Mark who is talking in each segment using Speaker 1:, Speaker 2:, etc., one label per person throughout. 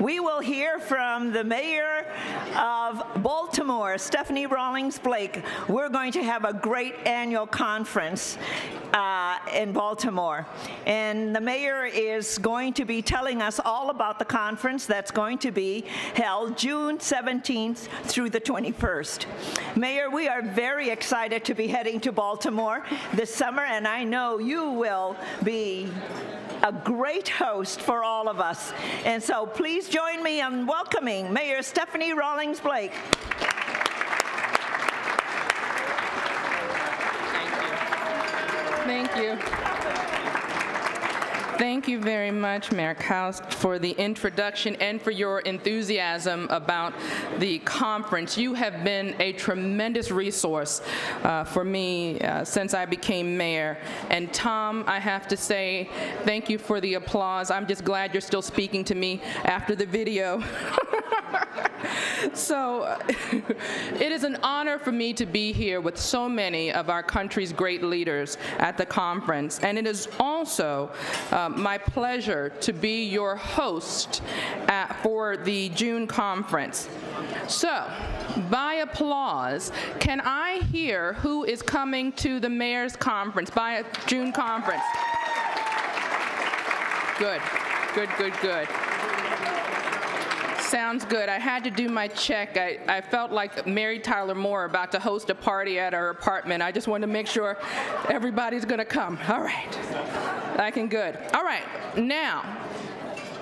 Speaker 1: we will hear from the mayor of Baltimore, Stephanie Rawlings Blake. We're going to have a great annual conference uh, in Baltimore. And the mayor is going to be telling us all about the conference that's going to be held June 17th through the 21st. Mayor, we are very excited to be heading to Baltimore this summer, and I know you will be a great host for all of us. And so please join me in welcoming Mayor Stephanie Rawlings Blake.
Speaker 2: Thank you. Thank you very much, Mayor Kautz, for the introduction and for your enthusiasm about the conference. You have been a tremendous resource uh, for me uh, since I became mayor. And Tom, I have to say, thank you for the applause. I'm just glad you're still speaking to me after the video. so it is an honor for me to be here with so many of our country's great leaders at the conference. And it is also uh, Um, my pleasure to be your host at, for the June conference. So, by applause, can I hear who is coming to the mayor's conference, by June conference? Good, good, good, good. Sounds good. I had to do my check. I, I felt like Mary Tyler Moore about to host a party at her apartment. I just wanted to make sure everybody's going to come. All right. Looking good. All right. Now,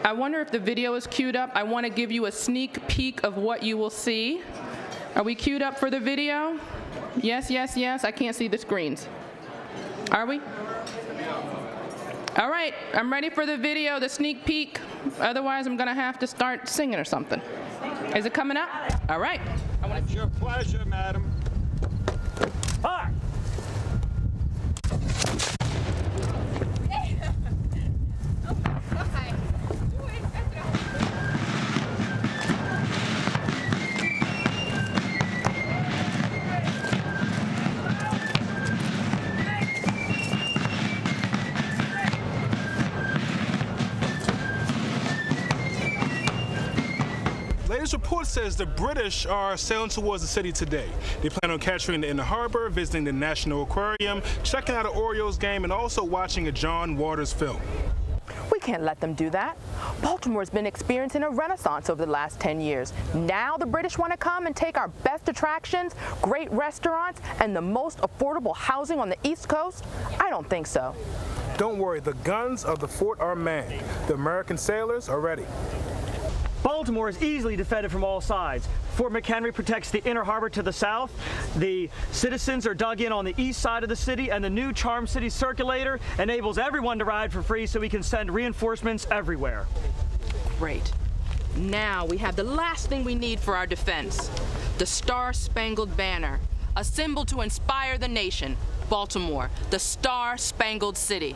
Speaker 2: I wonder if the video is queued up. I want to give you a sneak peek of what you will see. Are we queued up for the video? Yes, yes, yes. I can't see the screens. Are we? All right, I'm ready for the video, the sneak peek. Otherwise, I'm gonna have to start singing or something. Is it coming up? All right.
Speaker 3: It's your pleasure, madam.
Speaker 1: Hi.
Speaker 3: Oh Latest report says the British are sailing towards the city today. They plan on capturing it in the inner harbor, visiting the National Aquarium, checking out an Orioles game, and also watching a John Waters film.
Speaker 4: We can't let them do that. Baltimore's been experiencing a renaissance over the last 10 years. Now the British want to come and take our best attractions, great restaurants, and the most affordable housing on the East Coast? I don't think so.
Speaker 3: Don't worry, the guns of the fort are manned. The American sailors are ready.
Speaker 5: Baltimore is easily defended from all sides. Fort McHenry protects the inner harbor to the south. The citizens are dug in on the east side of the city, and the new Charm City Circulator enables everyone to ride for free so we can send reinforcements everywhere.
Speaker 2: Great. Now we have the last thing we need for our defense the Star Spangled Banner, a symbol to inspire the nation. Baltimore, the Star Spangled City.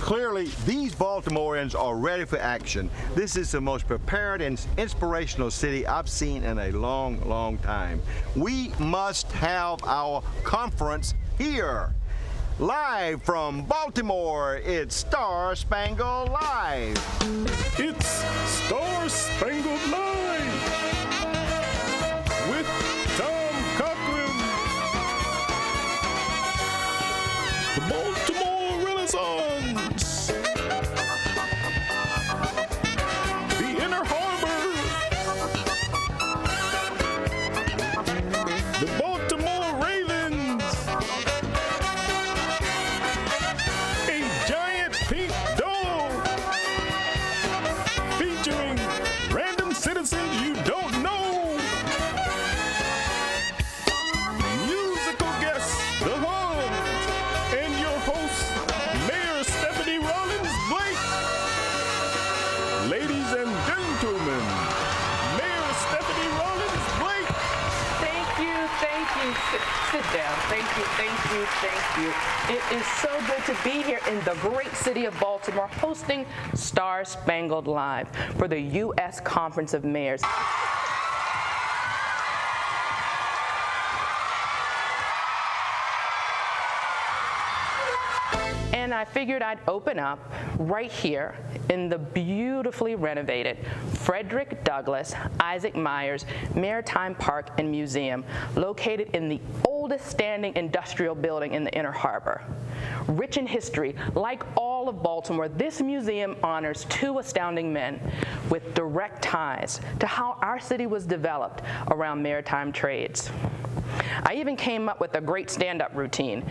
Speaker 6: Clearly, these Baltimoreans are ready for action. This is the most prepared and inspirational city I've seen in a long, long time. We must have our conference here. Live from Baltimore, it's Star Spangled Live.
Speaker 3: It's Star Spangled Live with Tom Cochran. The Baltimore Renaissance.
Speaker 4: It is so good to be here in the great city of Baltimore hosting Star Spangled Live for the U.S. Conference of Mayors. And
Speaker 2: I figured I'd open up right here in the beautifully renovated Frederick Douglass Isaac Myers Maritime Park and Museum, located in the oldest standing industrial building in the Inner Harbor. Rich in history, like all of Baltimore, this museum honors two astounding men with direct ties to how our city was developed around maritime trades. I even came up with a great stand-up routine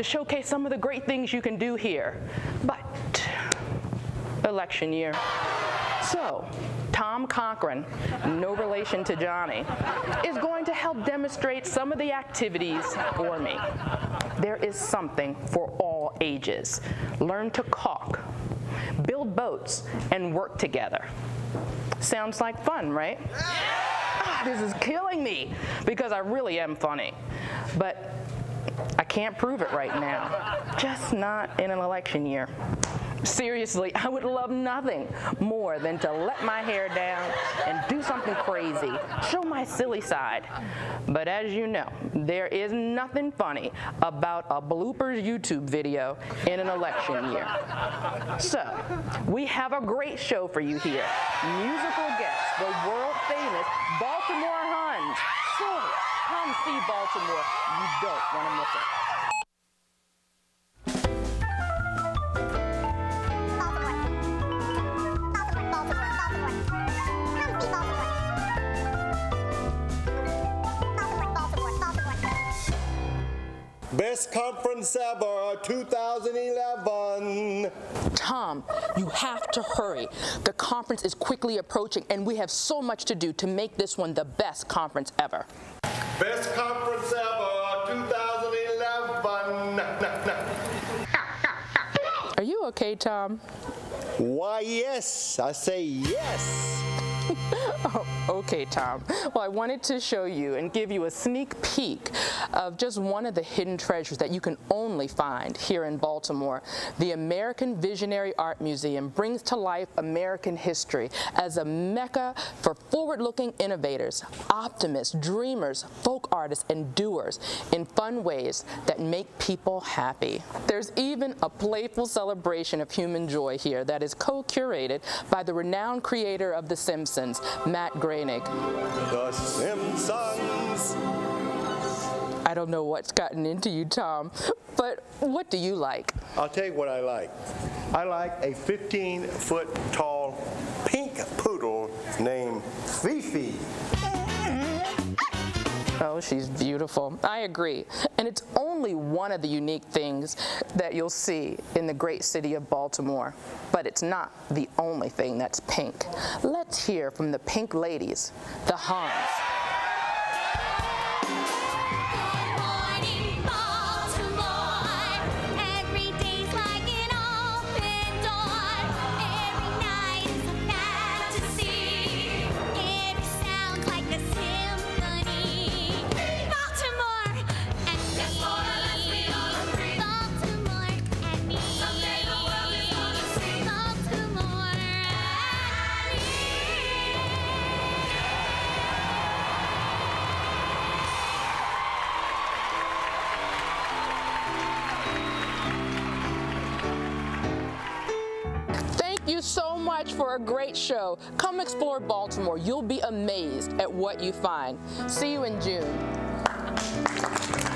Speaker 2: to showcase some of the great things you can do here. But election year. So, Tom Cochran, no relation to Johnny, is going to help demonstrate some of the activities for me. There is something for all ages. Learn to caulk, build boats, and work together. Sounds like fun, right? Ah, this is killing me because I really am funny. But I can't prove it right now, just not in an election year. Seriously, I would love nothing more than to let my hair down and do something crazy, show my silly side. But as you know, there is nothing funny about a bloopers YouTube video in an election year. So, we have a great show for you here. Musical guests, the world famous Baltimore Hons. Come see Baltimore. You don't want to miss it.
Speaker 7: Best conference ever, 2011.
Speaker 2: Tom, you have to hurry. The conference is quickly approaching, and we have so much to do to make this one the best conference ever.
Speaker 7: Best conference ever, 2011.
Speaker 2: Are you okay, Tom?
Speaker 7: Why, yes. I say yes.
Speaker 2: Oh, okay, Tom. Well, I wanted to show you and give you a sneak peek of just one of the hidden treasures that you can only find here in Baltimore. The American Visionary Art Museum brings to life American history as a mecca for forward-looking innovators, optimists, dreamers, folk artists, and doers in fun ways that make people happy. There's even a playful celebration of human joy here that is co-curated by the renowned creator of The Simpsons, Matt Groening.
Speaker 7: The Simpsons.
Speaker 2: I don't know what's gotten into you, Tom, but what do you like?
Speaker 7: I'll tell you what I like. I like a 15 foot tall pink poodle named Fifi.
Speaker 2: Oh, she's beautiful. I agree. And it's only one of the unique things that you'll see in the great city of Baltimore. But it's not the only thing that's pink. Let's hear from the pink ladies, the Hons. For a great show. Come explore Baltimore. You'll be amazed at what you find. See you in June.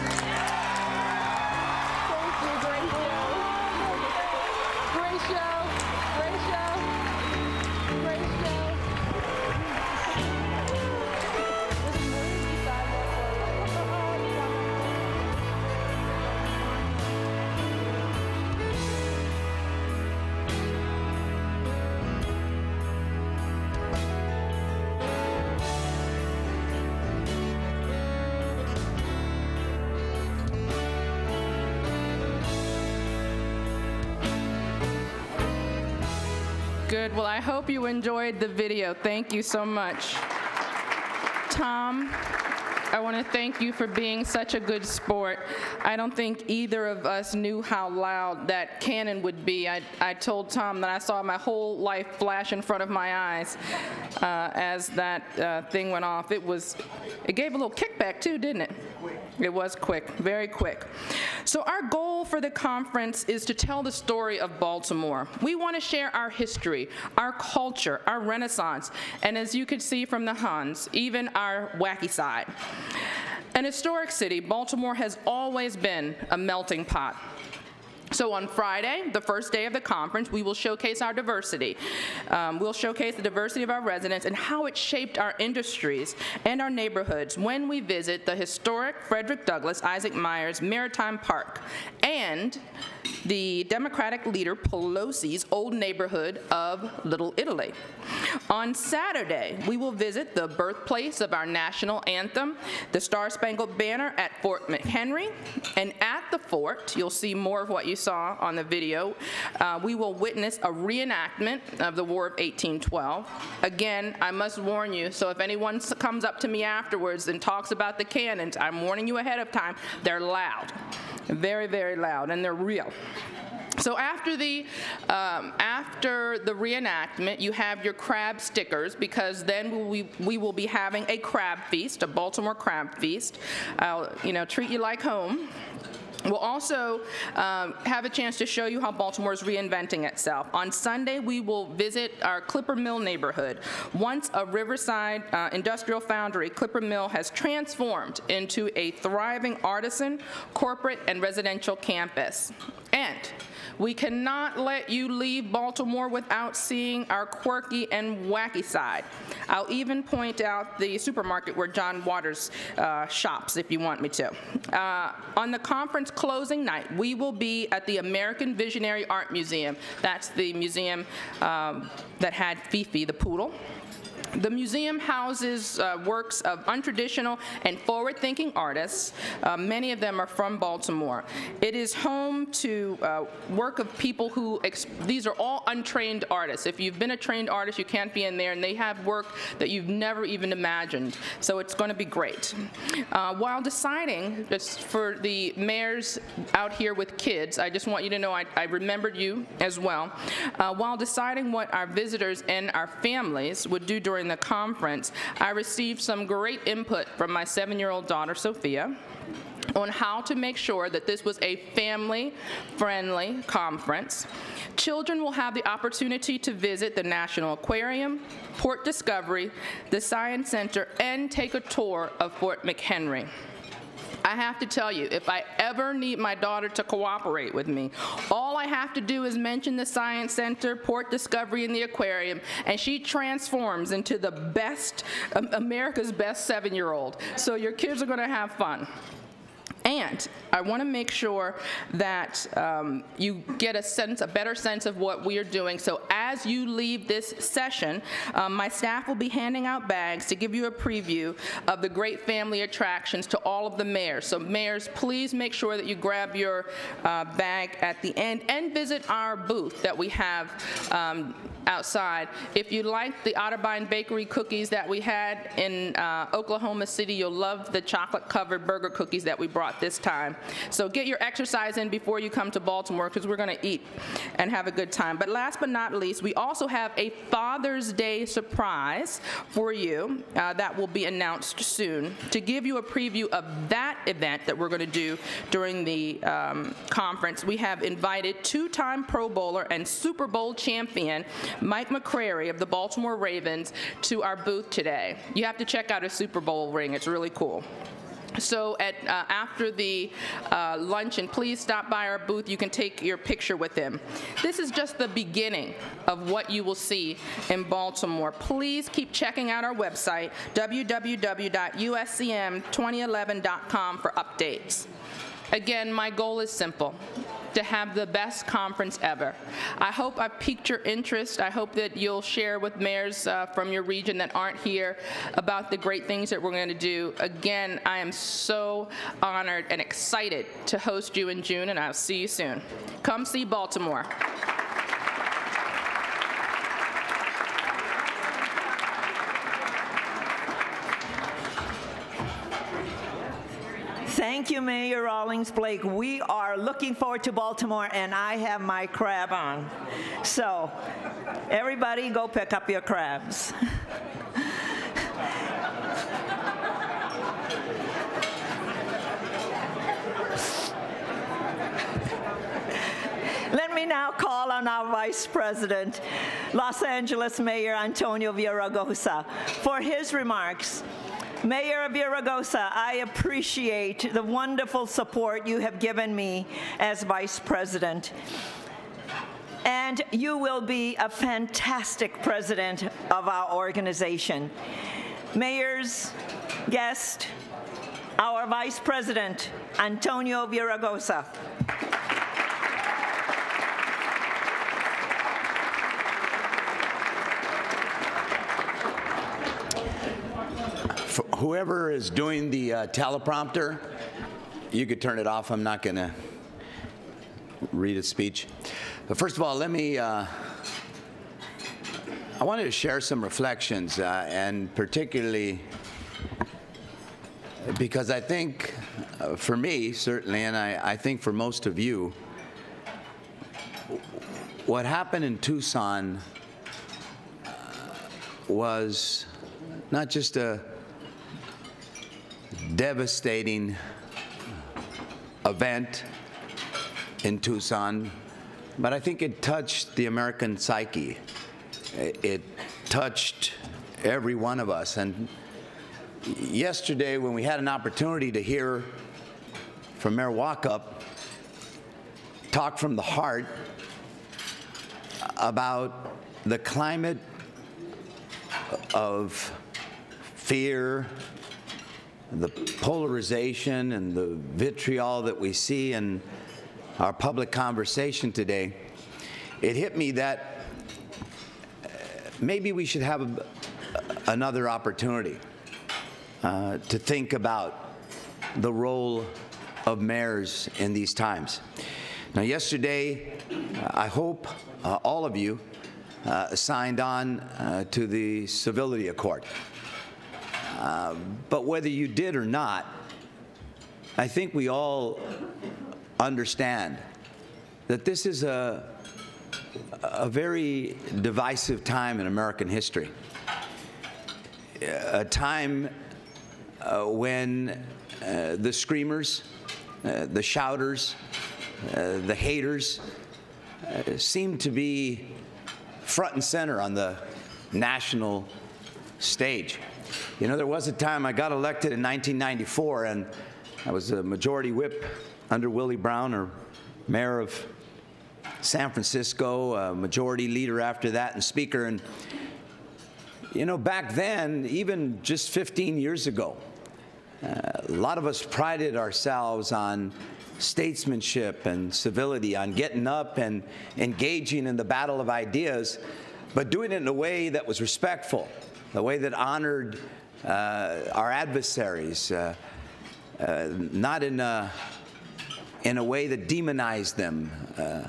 Speaker 8: Well, I hope you enjoyed the video. Thank you so much. Tom, I want to thank you for being such a good sport. I don't think either of us knew how loud that cannon would be. I, I told Tom that I saw my whole life flash in front of my eyes uh, as that uh, thing went off. It was, it gave a little kickback too, didn't it? It was quick, very quick. So our goal
Speaker 2: for the conference is to tell the story of Baltimore. We want to share our history, our culture, our renaissance, and as you could see from the Hons, even our wacky side. An historic city, Baltimore has always been a melting pot. So on Friday, the first day of the conference, we will showcase our diversity. Um, we'll showcase the diversity of our residents and how it shaped our industries and our neighborhoods when we visit the historic Frederick Douglass Isaac Myers Maritime Park and the Democratic leader Pelosi's old neighborhood of Little Italy. On Saturday, we will visit the birthplace of our national anthem, the Star Spangled Banner at Fort McHenry. And at the fort, you'll see more of what you saw on the video, uh, we will witness a reenactment of the War of 1812. Again, I must warn you, so if anyone comes up to me afterwards and talks about the cannons, I'm warning you ahead of time, they're loud. Very, very loud, and they're real. So after the um, after the reenactment, you have your crab stickers because then we we will be having a crab feast, a Baltimore crab feast. I'll you know treat you like home. We'll also um, have a chance to show you how Baltimore is reinventing itself. On Sunday, we will visit our Clipper Mill neighborhood. Once a Riverside uh, industrial foundry, Clipper Mill has transformed into a thriving artisan, corporate, and residential campus. And we cannot let you leave Baltimore without seeing our quirky and wacky side. I'll even point out the supermarket where John Waters uh, shops if you want me to. Uh, on the conference closing night, we will be at the American Visionary Art Museum. That's the museum um, that had Fifi the poodle. The museum houses uh, works of untraditional and forward-thinking artists. Uh, many of them are from Baltimore. It is home to uh, work of people who, these are all untrained artists. If you've been a trained artist, you can't be in there, and they have work that you've never even imagined. So it's going to be great. Uh, while deciding, just for the mayors out here with kids, I just want you to know I, I remembered you as well. Uh, while deciding what our visitors and our families would do during the conference, I received some great input from my seven-year-old daughter, Sophia, on how to make sure that this was a family-friendly conference. Children will have the opportunity to visit the National Aquarium, Port Discovery, the Science Center, and take a tour of Fort McHenry. I have to tell you, if I ever need my daughter to cooperate with me, all I have to do is mention the Science Center, Port Discovery, and the aquarium, and she transforms into the best, America's best seven-year-old. So your kids are gonna have fun. And I want to make sure that um, you get a sense, a better sense of what we are doing. So as you leave this session, um, my staff will be handing out bags to give you a preview of the great family attractions to all of the mayors. So mayors, please make sure that you grab your uh, bag at the end and visit our booth that we have um, outside. If you like the Otterbein Bakery cookies that we had in uh, Oklahoma City, you'll love the chocolate-covered Berger cookies that we brought this time. So get your exercise in before you come to Baltimore because we're going to eat and have a good time. But last but not least, we also have a Father's Day surprise for you uh, that will be announced soon to give you a preview of that event that we're going to do during the um, conference. We have invited two-time Pro Bowler and Super Bowl champion Mike McCrary of the Baltimore Ravens to our booth today. You have to check out his Super Bowl ring. It's really cool. So at, uh, after the uh, luncheon, please stop by our booth. You can take your picture with him. This is just the beginning of what you will see in Baltimore. Please keep checking out our website, www.uscm2011.com for updates. Again, my goal is simple to have the best conference ever. I hope I've piqued your interest. I hope that you'll share with mayors uh, from your region that aren't here about the great things that we're going to do. Again, I am so honored and excited to host you in June, and I'll see you soon. Come see Baltimore.
Speaker 1: Thank you, Mayor Rawlings Blake. We are looking forward to Baltimore, and I have my crab on. So, everybody go pick up your crabs. Let me now call on our Vice President, Los Angeles Mayor Antonio Villaraigosa, for his remarks. Mayor Villaraigosa, I appreciate the wonderful support you have given me as Vice President. And you will be a fantastic president of our organization. Mayors, guest, our Vice President, Antonio Villaraigosa.
Speaker 9: For whoever is doing the uh, teleprompter, you could turn it off. I'm not going to read a speech. But first of all, let me. Uh, I wanted to share some reflections, uh, and particularly because I think, uh, for me certainly, and I, I think for most of you, what happened in Tucson uh, was not just a devastating event in Tucson, but I think it touched the American psyche. It, touched every one of us. And yesterday, when we had an opportunity to hear from Mayor Walkup talk from the heart about the climate of fear, the polarization, and the vitriol that we see in our public conversation today, it hit me that uh, maybe we should have a, another opportunity uh, to think about the role of mayors in these times. Now, yesterday, uh, I hope uh, all of you uh, signed on to the Civility Accord. But whether you did or not, I think we all understand that this is a, a very divisive time in American history. A time uh, when uh, the screamers, uh, the shouters, uh, the haters uh, seem to be front and center on the national stage. You know, there was a time I got elected in 1994, and I was a majority whip under Willie Brown, or mayor of San Francisco, a majority leader after that, and speaker. And, you know, back then, even just 15 years ago, uh, a lot of us prided ourselves on statesmanship and civility, on getting up and engaging in the battle of ideas, but doing it in a way that was respectful, a way that honored our adversaries, uh, uh, not in a, in a way that demonized them, uh,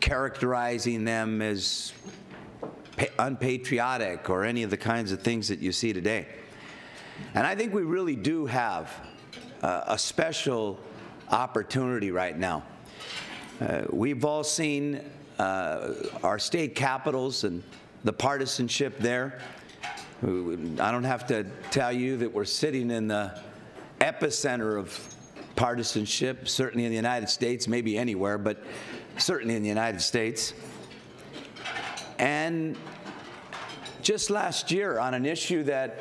Speaker 9: characterizing them as pa- unpatriotic or any of the kinds of things that you see today. And I think we really do have uh, a special opportunity right now. Uh, we've all seen uh, our state capitals and the partisanship there. I don't have to tell you that we're sitting in the epicenter of partisanship, certainly in the United States, maybe anywhere, but certainly in the United States. And just last year, on an issue that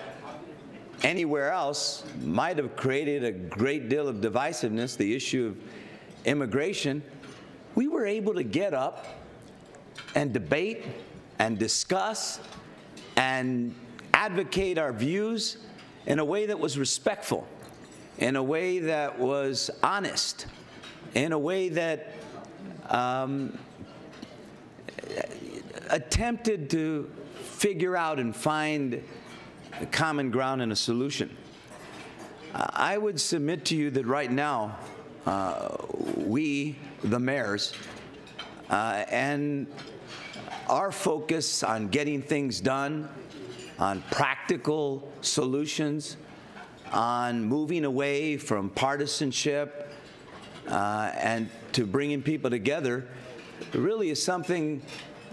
Speaker 9: anywhere else might have created a great deal of divisiveness, the issue of immigration, we were able to get up and debate and discuss and advocate our views in a way that was respectful, in a way that was honest, in a way that um, attempted to figure out and find common ground and a solution. I would submit to you that right now, uh, we, the mayors, uh, and our focus on getting things done, on practical solutions, on moving away from partisanship uh, and to bringing people together really is something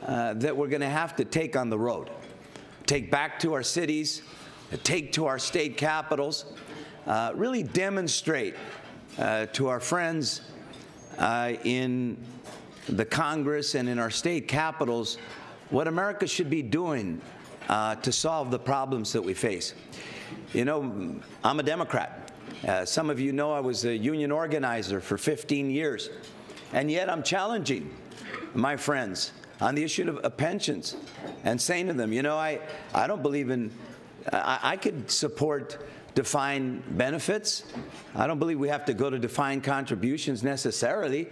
Speaker 9: uh, that we're going to have to take on the road. Take back to our cities, take to our state capitals, uh, really demonstrate uh, to our friends uh, in the Congress and in our state capitals what America should be doing uh, to solve the problems that we face. You know, I'm a Democrat. Uh, some of you know I was a union organizer for 15 years, and yet I'm challenging my friends on the issue of, of pensions and saying to them, you know, I, I don't believe in, I, I could support defined benefits. I don't believe we have to go to defined contributions necessarily,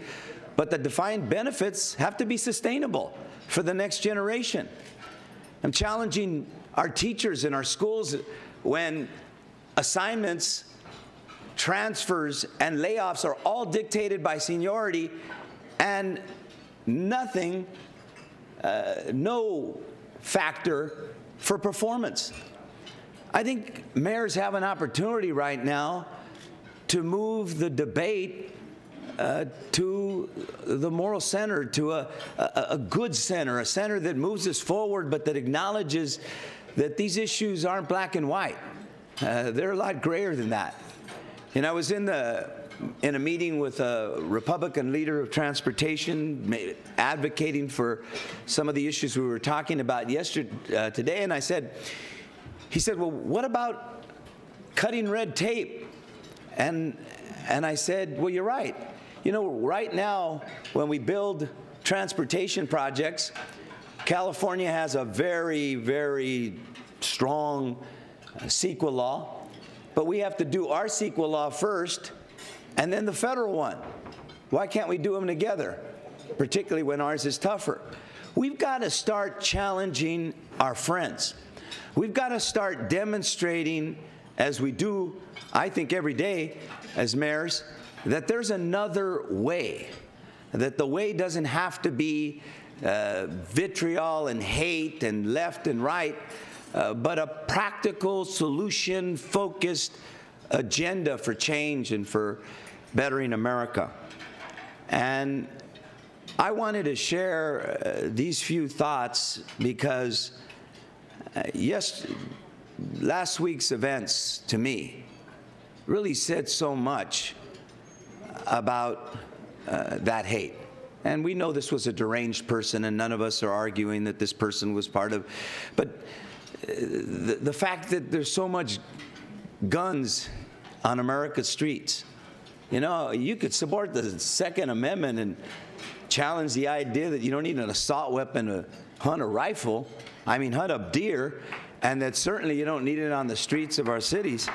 Speaker 9: but the defined benefits have to be sustainable for the next generation. I'm challenging our teachers in our schools when assignments, transfers, and layoffs are all dictated by seniority and nothing, uh, no factor for performance. I think mayors have an opportunity right now to move the debate uh, to the moral center, to a, a, a good center, a center that moves us forward, but that acknowledges that these issues aren't black and white. Uh, they're a lot grayer than that. And I was in the in a meeting with a Republican leader of transportation, advocating for some of the issues we were talking about yesterday uh, today, and I said, he said, "Well, what about cutting red tape?" And and I said, "Well, you're right. You know, right now when we build transportation projects, California has a very, very strong CEQA law, but we have to do our CEQA law first and then the federal one. Why can't we do them together, particularly when ours is tougher? We've got to start challenging our friends. We've got to start demonstrating, as we do, I think, every day as mayors, that there's another way, that the way doesn't have to be uh, vitriol and hate and left and right, uh, but a practical, solution focused agenda for change and for bettering America. And I wanted to share uh, these few thoughts because, uh, yes, last week's events to me really said so much about uh, that hate. And we know this was a deranged person, and none of us are arguing that this person was part of. But uh, the, the fact that there's so much guns on America's streets, you know, you could support the Second Amendment and challenge the idea that you don't need an assault weapon to hunt a rifle. I mean, hunt a deer, and that certainly you don't need it on the streets of our cities.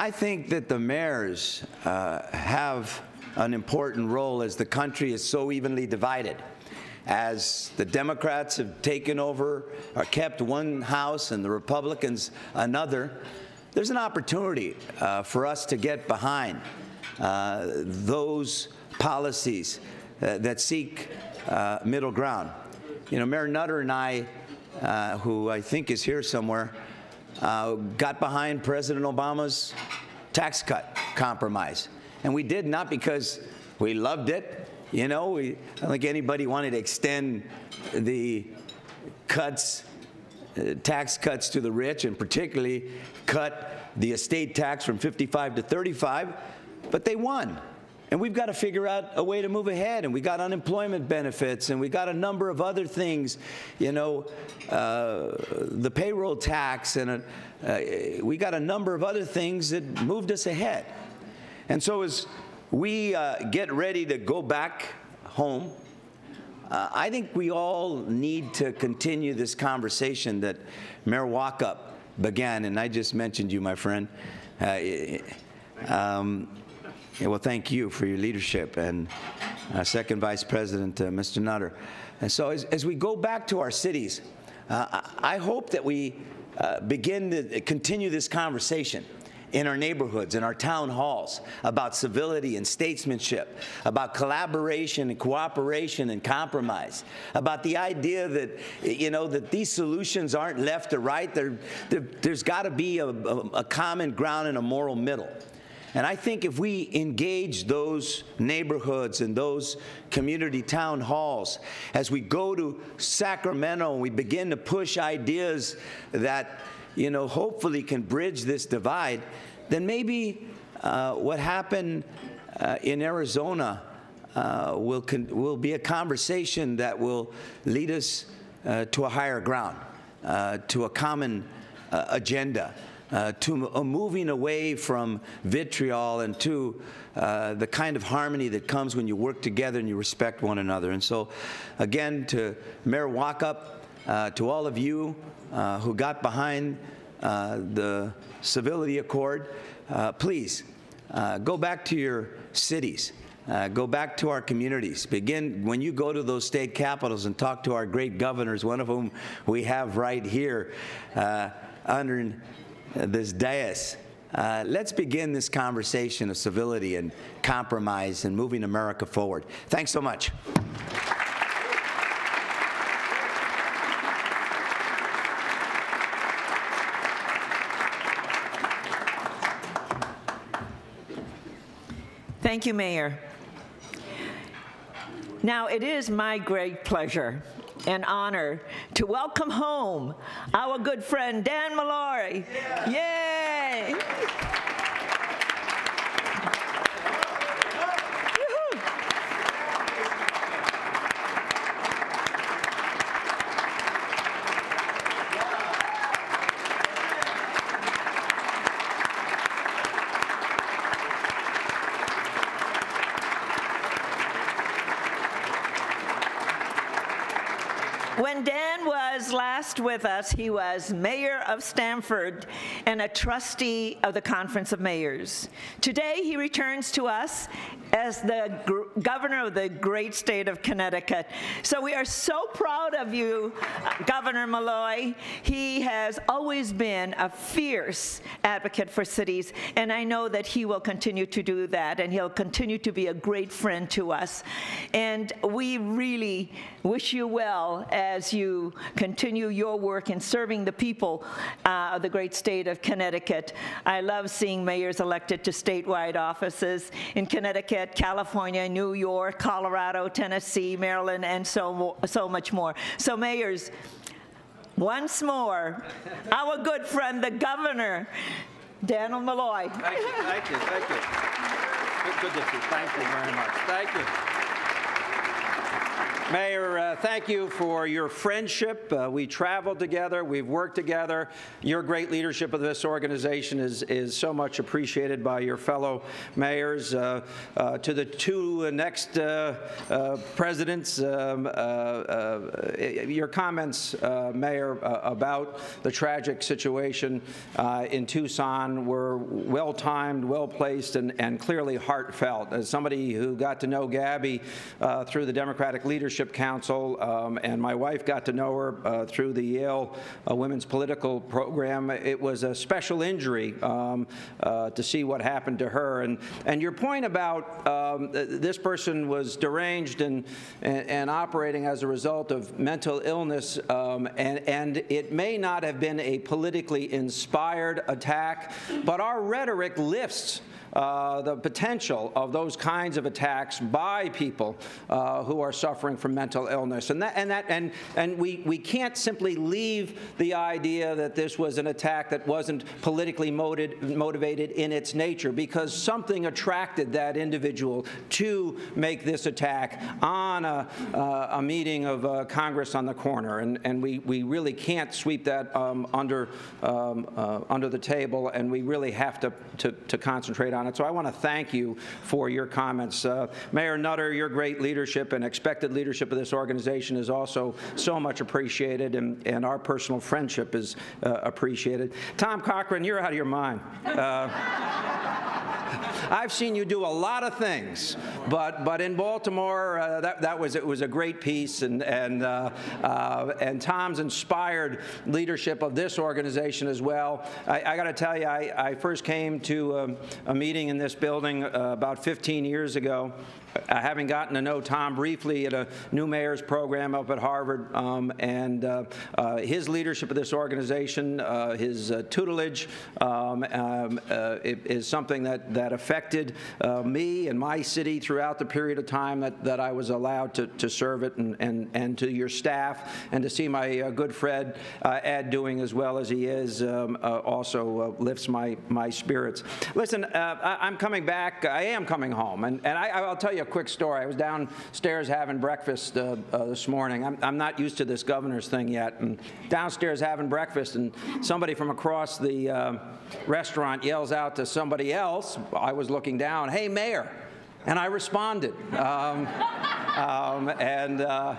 Speaker 9: I think that the mayors uh, have an important role as the country is so evenly divided. As the Democrats have taken over or kept one house and the Republicans another, there's an opportunity uh, for us to get behind uh, those policies uh, that seek uh, middle ground. You know, Mayor Nutter and I, uh, who I think is here somewhere, uh, got behind President Obama's tax cut compromise. And we did not because we loved it. You know, we, I don't think anybody wanted to extend the cuts, uh, tax cuts to the rich, and particularly cut the estate tax from 55 to 35, but they won. And we've got to figure out a way to move ahead. And we got unemployment benefits, and we got a number of other things, you know, uh, the payroll tax, and uh, we got a number of other things that moved us ahead. And so as we uh, get ready to go back home, uh, I think we all need to continue this conversation that Mayor Walkup began, and I just mentioned you, my friend. Uh, um, yeah, well, thank you for your leadership, and uh, Second Vice President, uh, Mr. Nutter. And so, as, as, we go back to our cities, uh, I hope that we uh, begin to continue this conversation in our neighborhoods, in our town halls, about civility and statesmanship, about collaboration and cooperation and compromise, about the idea that, you know, that these solutions aren't left or right. There, has got to be a, a, a common ground and a moral middle. And I think if we engage those neighborhoods and those community town halls, as we go to Sacramento and we begin to push ideas that, you know, hopefully can bridge this divide, then maybe uh, what happened uh, in Arizona uh, will, will be a conversation that will lead us uh, to a higher ground, uh, to a common uh, agenda, uh, to a moving away from vitriol and to uh, the kind of harmony that comes when you work together and you respect one another. And so, again, to Mayor Walkup, uh, to all of you uh, who got behind uh, the civility accord, uh, please uh, go back to your cities. Uh, go back to our communities. Begin when you go to those state capitals and talk to our great governors, one of whom we have right here uh, under this dais. Uh, let's begin this conversation of civility and compromise and moving America forward. Thanks so much.
Speaker 1: Thank you, Mayor. Now, it is my great pleasure and honor to welcome home our good friend Dan Malloy. Yay! Woo-hoo. When Dan was with us, he was mayor of Stamford and a trustee of the Conference of Mayors. Today, he returns to us as the governor of the great state of Connecticut. So we are so proud of you, Governor Malloy. He has always been a fierce advocate for cities, and I know that he will continue to do that, and he'll continue to be a great friend to us. And we really wish you well as you continue your work in serving the people uh, of the great state of Connecticut. I love seeing mayors elected to statewide offices in Connecticut, California, New York, Colorado, Tennessee, Maryland, and so, so much more. So mayors, once more, our good friend, the governor, Daniel Malloy.
Speaker 10: Thank you, thank you, thank you. Good, good to see you. Thank you very much. Thank you. Mayor, uh, thank you for your friendship. Uh, we traveled together, we've worked together. Your great leadership of this organization is, is so much appreciated by your fellow mayors. Uh, uh, to the two next uh, uh, presidents, um, your comments, Mayor, about the tragic situation in Tucson were well timed, well placed, and, and clearly heartfelt. As somebody who got to know Gabby through the Democratic Leadership Council, um, and my wife got to know her uh, through the Yale uh, Women's Political Program, it was a special injury um, uh, to see what happened to her. And, and your point about um, this person was deranged and, and, and operating as a result of mental illness, um, and, and it may not have been a politically inspired attack, but our rhetoric lifts uh, the potential of those kinds of attacks by people uh, who are suffering from mental illness. And that, and that, and, and we, we can't simply leave the idea that this was an attack that wasn't politically motiv- motivated in its nature because something attracted that individual to make this attack on a, uh, a meeting of uh, Congress on the corner. And, and we, we really can't sweep that um, under, um, uh, under the table, and we really have to, to, to concentrate on it. So I want to thank you for your comments. Uh, Mayor Nutter, your great leadership and expected leadership of this organization is also so much appreciated, and, and our personal friendship is uh, appreciated. Tom Cochran, you're out of your mind. Uh, I've seen you do a lot of things, but but in Baltimore, uh, that that was it was a great piece, and and uh, uh, and Tom's inspired leadership of this organization as well. I, I got to tell you, I, I first came to um, a meeting in this building uh, about 15 years ago. Uh, having gotten to know Tom briefly at a new mayor's program up at Harvard, um, and uh, uh, his leadership of this organization, uh, his uh, tutelage, um, um, uh, is something that, that affected me and my city throughout the period of time that, that I was allowed to, to serve it, and, and, and to your staff, and to see my good friend uh, Ed doing as well as he is um, also lifts my, my spirits. Listen, I, I'm coming back. I am coming home, and, and I, I'll tell you a quick story. I was downstairs having breakfast uh, uh, this morning. I'm, I'm not used to this governor's thing yet, and downstairs having breakfast, and somebody from across the uh, restaurant yells out to somebody else. I was looking down, "Hey, Mayor!" And I responded. Um, um, and uh,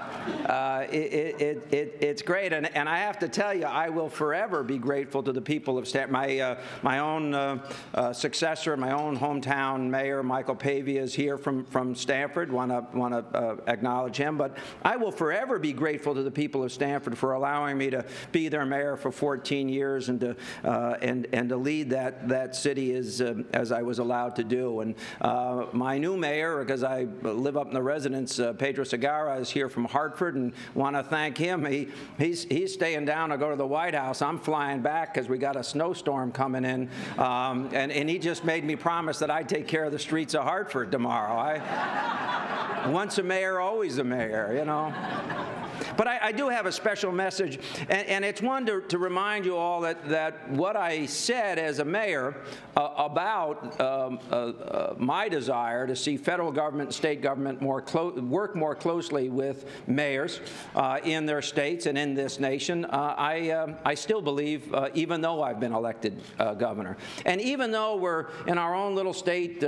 Speaker 10: uh, it, it, it, it's great. And, and I have to tell you, I will forever be grateful to the people of Stamford. My, uh, my own uh, uh, successor, my own hometown mayor, Michael Pavia, is here from, from Stamford. Want to want to uh, acknowledge him. But I will forever be grateful to the people of Stamford for allowing me to be their mayor for 14 years and to, and, and to lead that, that city as, as I was allowed to do. And my new mayor, because I live up in the residence, uh, Pedro Segarra is here from Hartford and want to thank him. He, he's, he's staying down to go to the White House. I'm flying back because we got a snowstorm coming in. Um, and, and he just made me promise that I'd take care of the streets of Hartford tomorrow. I, once a mayor, always a mayor, you know. But I, I, do have a special message, and, and it's one to, to, remind you all that, that what I said as a mayor uh, about um, uh, uh, my desire to see federal government and state government more work more closely with mayors uh, in their states and in this nation, uh, I, um, I still believe, uh, even though I've been elected governor. And even though we're in our own little state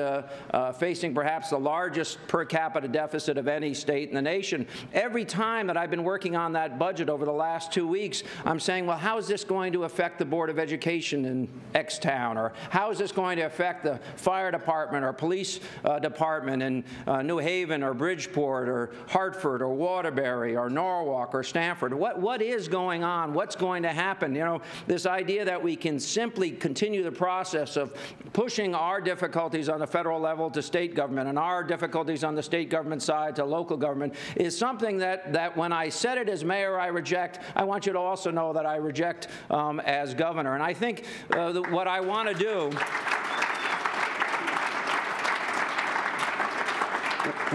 Speaker 10: facing perhaps the largest per capita deficit of any state in the nation, every time that I've been working on that budget over the last two weeks, I'm saying, well, how is this going to affect the Board of Education in X town? Or how is this going to affect the fire department or police uh, department in uh, New Haven or Bridgeport or Hartford or Waterbury or Norwalk or Stamford? What, what is going on? What's going to happen? You know, this idea that we can simply continue the process of pushing our difficulties on the federal level to state government and our difficulties on the state government side to local government is something that, that when I said it as mayor, I reject. I want you to also know that I reject um, as governor. And I think uh, the, what I want to do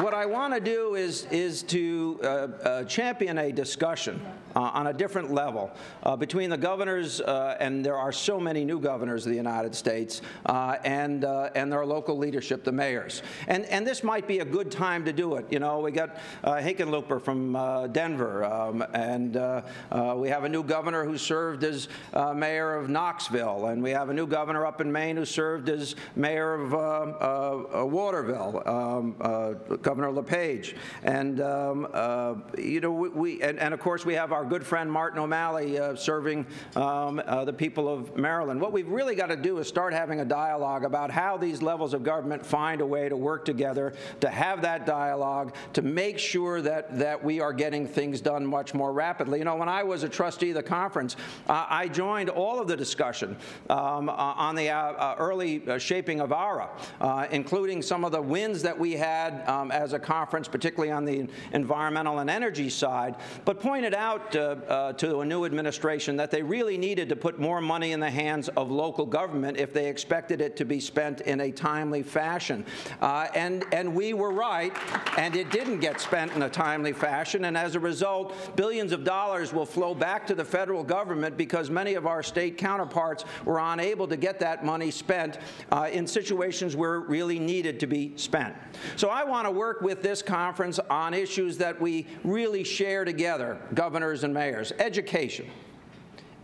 Speaker 10: what I want to do is, is to uh, uh, champion a discussion on a different level uh, between the governors, uh, and there are so many new governors of the United States, uh, and, and their local leadership, the mayors. And, and this might be a good time to do it. You know, we got Hickenlooper from Denver, um, and we have a new governor who served as mayor of Knoxville, and we have a new governor up in Maine who served as mayor of Waterville. Um, Governor LePage. And, um, uh, you know, we, we and, and, of course, we have our good friend Martin O'Malley uh, serving um, uh, the people of Maryland. What we've really got to do is start having a dialogue about how these levels of government find a way to work together, to have that dialogue, to make sure that, that we are getting things done much more rapidly. You know, when I was a trustee of the conference, uh, I joined all of the discussion um, uh, on the uh, early shaping of ARRA, including some of the wins that we had um, as a conference, particularly on the environmental and energy side, but pointed out uh, uh, to a new administration that they really needed to put more money in the hands of local government if they expected it to be spent in a timely fashion. Uh, and, and we were right, and it didn't get spent in a timely fashion, and as a result, billions of dollars will flow back to the federal government because many of our state counterparts were unable to get that money spent uh, in situations where it really needed to be spent. So I want to work with this conference on issues that we really share together, governors and mayors. Education,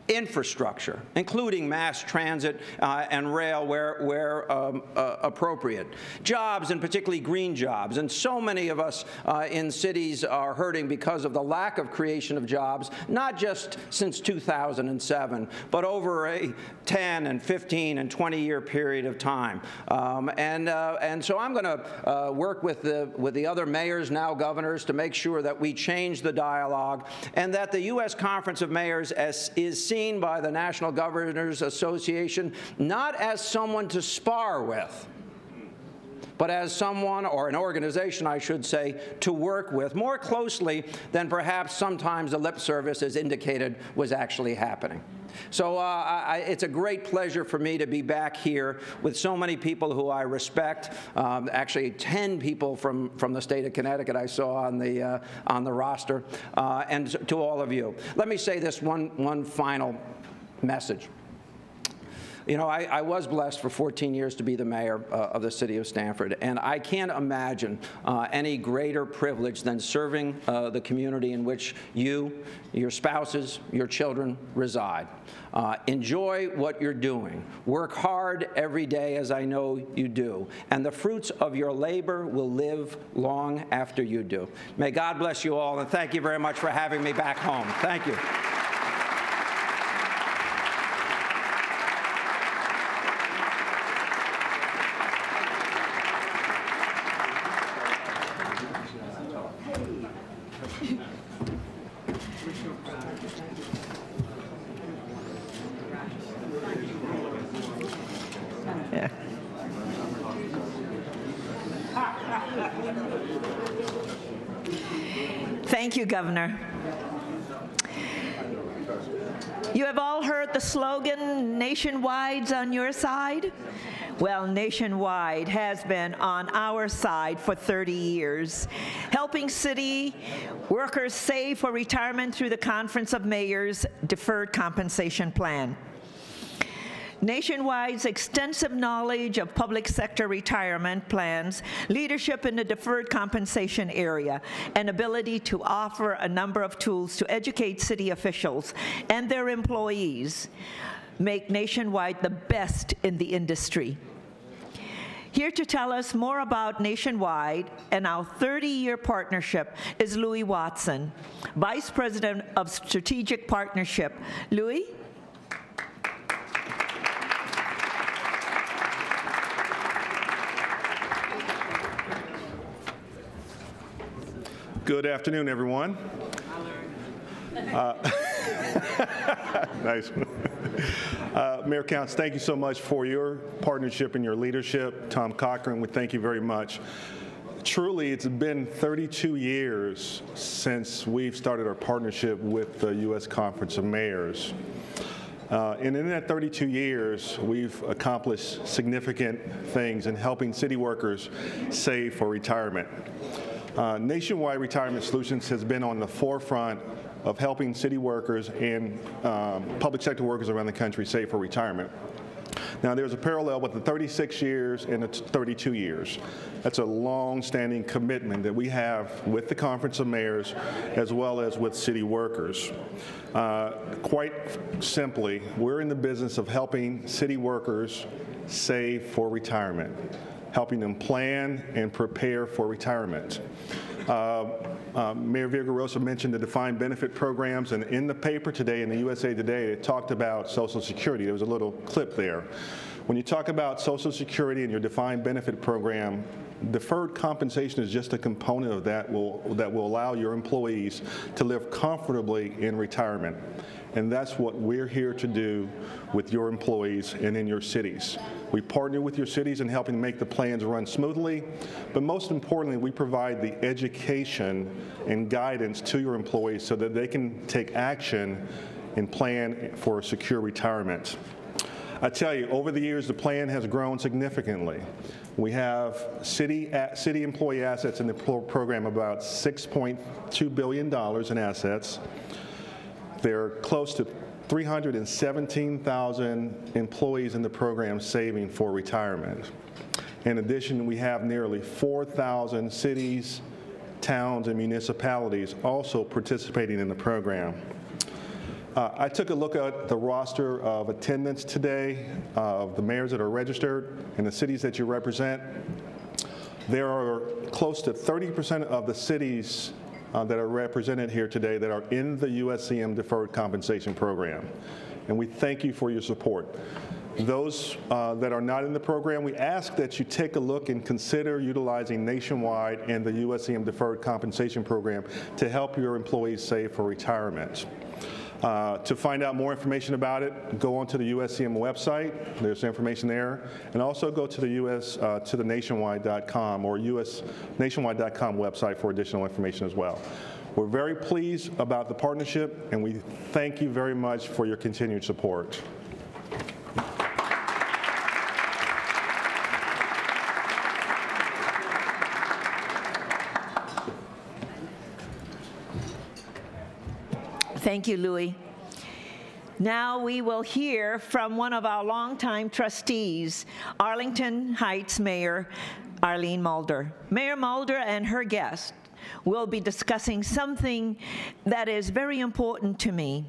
Speaker 10: infrastructure, including mass transit uh, and rail where, where um, uh, appropriate. Jobs, and particularly green jobs. And so many of us uh, in cities are hurting because of the lack of creation of jobs, not just since 2007, but over a 10 and 15 and 20 year period of time. Um, and, uh, and so I'm going to uh, work with the, with the other mayors, now governors, to make sure that we change the dialogue and that the U.S. Conference of Mayors as, is seen by the National Governors Association not as someone to spar with, but as someone or an organization, I should say, to work with more closely than perhaps sometimes the lip service has indicated was actually happening. So uh, I, it's a great pleasure for me to be back here with so many people who I respect. Um, actually, 10 people from, from the state of Connecticut I saw on the, uh, on the roster, uh, and to all of you. Let me say this one, one final message. You know, I, I, was blessed for 14 years to be the mayor uh, of the city of Stamford, and I can't imagine uh, any greater privilege than serving uh, the community in which you, your spouses, your children reside. Uh, enjoy what you're doing. Work hard every day, as I know you do, and the fruits of your labor will live long after you do. May God bless you all, and thank you very much for having me back home. Thank you.
Speaker 1: Governor. You have all heard the slogan, Nationwide's on your side? Well, Nationwide has been on our side for 30 years, helping city workers save for retirement through the Conference of Mayors Deferred Compensation Plan. Nationwide's extensive knowledge of public sector retirement plans, leadership in the deferred compensation area, and ability to offer a number of tools to educate city officials and their employees make Nationwide the best in the industry. Here to tell us more about Nationwide and our 30-year partnership is Louis Watson, Vice President of Strategic Partnership. Louis?
Speaker 11: Good afternoon, everyone. Uh, nice. Uh, Mayor Kautz, thank you so much for your partnership and your leadership. Tom Cochran, we thank you very much. Truly, it's been 32 years since we've started our partnership with the U.S. Conference of Mayors. Uh, and in that 32 years, we've accomplished significant things in helping city workers save for retirement. Uh, Nationwide Retirement Solutions has been on the forefront of helping city workers and um, public sector workers around the country save for retirement. Now, there's a parallel with the 36 years and the 32 years. That's a long-standing commitment that we have with the Conference of Mayors as well as with city workers. Uh, quite simply, we're in the business of helping city workers save for retirement helping them plan and prepare for retirement. Uh, uh, Mayor Villaraigosa mentioned the defined benefit programs, and in the paper today, in the USA Today, it talked about Social Security. There was a little clip there. When you talk about Social Security and your defined benefit program, deferred compensation is just a component of that will, that will allow your employees to live comfortably in retirement. And that's what we're here to do with your employees and in your cities. We partner with your cities in helping make the plans run smoothly, but most importantly, we provide the education and guidance to your employees so that they can take action and plan for a secure retirement. I tell you, over the years, the plan has grown significantly. We have city, city employee assets in the program about $6.2 billion in assets. There are close to 317,000 employees in the program saving for retirement. In addition, we have nearly 4,000 cities, towns, and municipalities also participating in the program. Uh, I took a look at the roster of attendance today uh, of the mayors that are registered in the cities that you represent. There are close to 30% of the cities uh, that are represented here today that are in the USCM Deferred Compensation Program. And we thank you for your support. Those uh, that are not in the program, we ask that you take a look and consider utilizing Nationwide and the USCM Deferred Compensation Program to help your employees save for retirement. Uh, to find out more information about it, go onto the USCM website. There's information there, and also go to the US uh, to the nationwide.com or usnationwide.com website for additional information as well. We're very pleased about the partnership, and we thank you very much for your continued support.
Speaker 1: Thank you, Louis. Now we will hear from one of our longtime trustees, Arlington Heights Mayor Arlene Mulder. Mayor Mulder and her guest will be discussing something that is very important to me,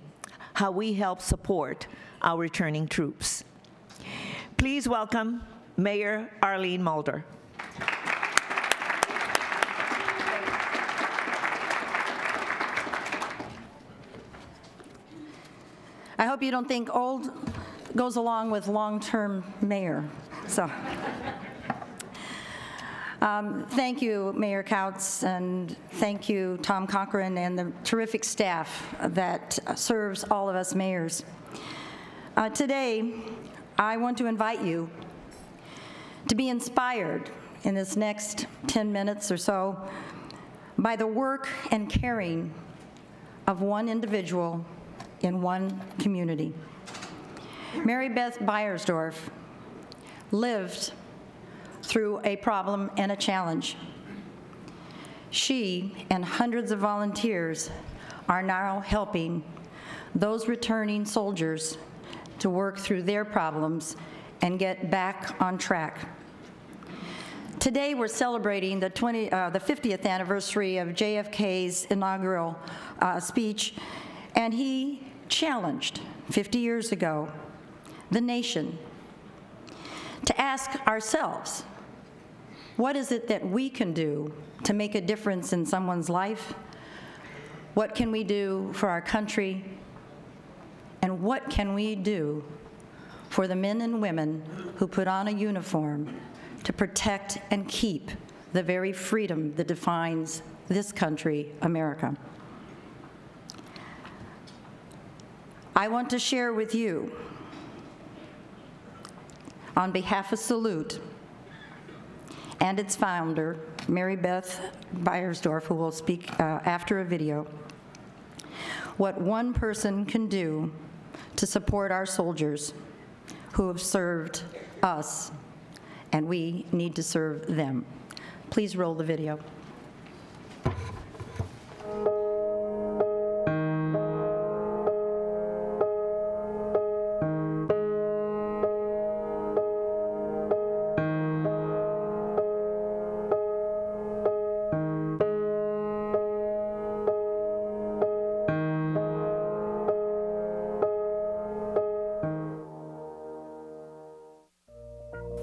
Speaker 1: how we help support our returning troops. Please welcome Mayor Arlene Mulder.
Speaker 12: I hope you don't think old goes along with long-term mayor. So, um, thank you, Mayor Kautz, and thank you, Tom Cochran, and the terrific staff that serves all of us mayors. Uh, today, I want to invite you to be inspired in this next 10 minutes or so by the work and caring of one individual in one community. Mary Beth Beiersdorf lived through a problem and a challenge. She and hundreds of volunteers are now helping those returning soldiers to work through their problems and get back on track. Today, we're celebrating the, 20, uh, the 50th anniversary of JFK's inaugural uh, speech, and he challenged 50 years ago the nation to ask ourselves what is it that we can do to make a difference in someone's life? What can we do for our country? And what can we do for the men and women who put on a uniform to protect and keep the very freedom that defines this country, America? I want to share with you, on behalf of Salute and its founder, Mary Beth Beiersdorf, who will speak uh, after a video, what one person can do to support our soldiers who have served us, and we need to serve them. Please roll the video.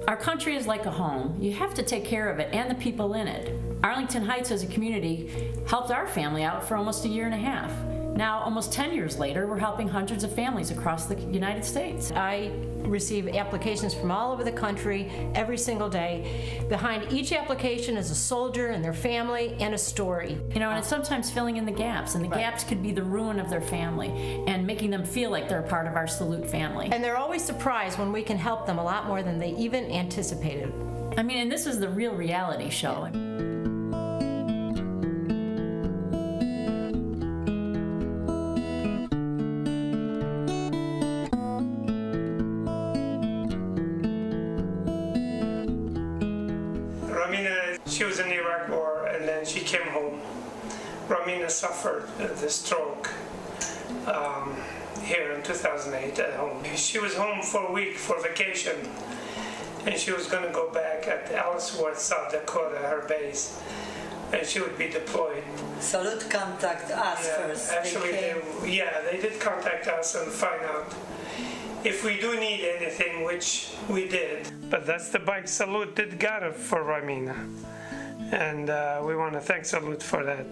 Speaker 13: Our country is like a home. You have to take care of it and the people in it. Arlington Heights as a community helped our family out for almost a year and a half. Now, almost 10 years later, we're helping hundreds of families across the United States.
Speaker 14: I receive applications from all over the country every single day. Behind each application is a soldier and their family and a story.
Speaker 13: You know, and it's sometimes filling in the gaps, and the gaps could be the ruin of their family and making them feel like they're a part of our Salute family.
Speaker 14: And they're always surprised when we can help them a lot more than they even anticipated.
Speaker 13: I mean, and this is the real reality show.
Speaker 15: Suffered the stroke um, here in 2008 at home. She was home for a week for vacation and she was going to go back at Ellsworth, South Dakota, her base, and she would be deployed.
Speaker 16: Salute contact us
Speaker 15: Yeah,
Speaker 16: first.
Speaker 15: Actually,
Speaker 16: they
Speaker 15: they, yeah, they did contact us and find out if we do need anything, which we did. But that's the bike Salute did got it for Ramina. And uh, we want to thank Salute for that.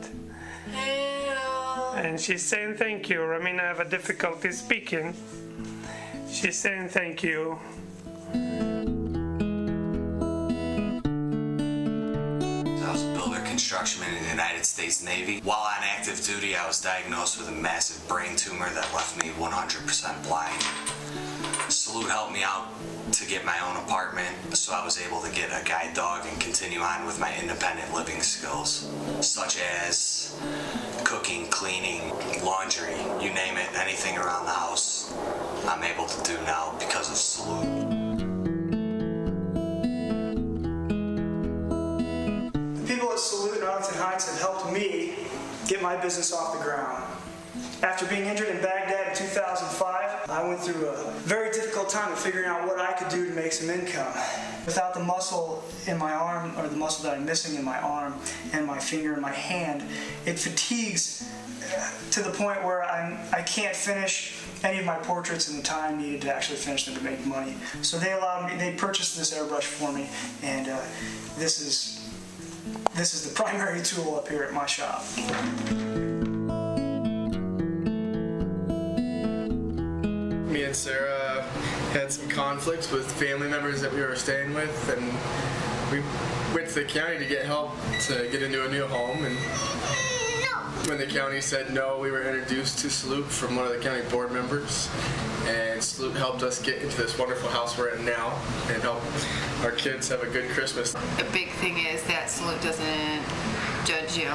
Speaker 15: And she's saying thank you. Ramina have a difficulty speaking. She's saying thank you.
Speaker 17: Was a builder constructionman in the United States Navy. While on active duty, I was diagnosed with a massive brain tumor that left me 100% blind. Salute helped me out to get my own apartment, so I was able to get a guide dog and continue on with my independent living skills, such as cooking, cleaning, laundry, you name it, anything around the house, I'm able to do now because of Salute.
Speaker 18: People at Salute in Arlington Heights have helped me get my business off the ground. After being injured in Baghdad in 2005, I went through a very difficult time of figuring out what I could do to make some income. Without the muscle in my arm, or the muscle that I'm missing in my arm and my finger and my hand, it fatigues to the point where I'm, I can't finish any of my portraits in the time needed to actually finish them to make money. So they allowed me, they purchased this airbrush for me, and uh, this is this is the primary tool up here at my shop.
Speaker 19: Me and Sarah had some conflicts with family members that we were staying with, and we went to the county to get help to get into a new home. And when the county said no, we were introduced to Salute from one of the county board members, and Salute helped us get into this wonderful house we're in now and help our kids have a good Christmas.
Speaker 20: The big thing is that Salute doesn't judge you.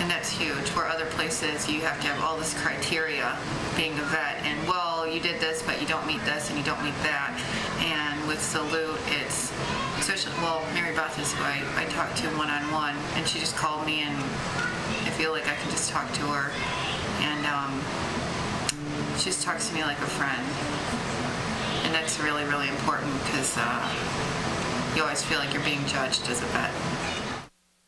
Speaker 20: And that's huge. Where other places you have to have all this criteria being a vet and well, you did this but you don't meet this and you don't meet that. And with Salute it's especially well, Mary Beth is who I, I talked to one on one and she just called me and feel like I can just talk to her and um, she just talks to me like a friend. And that's really, really important because uh, you always feel like you're being judged as a vet.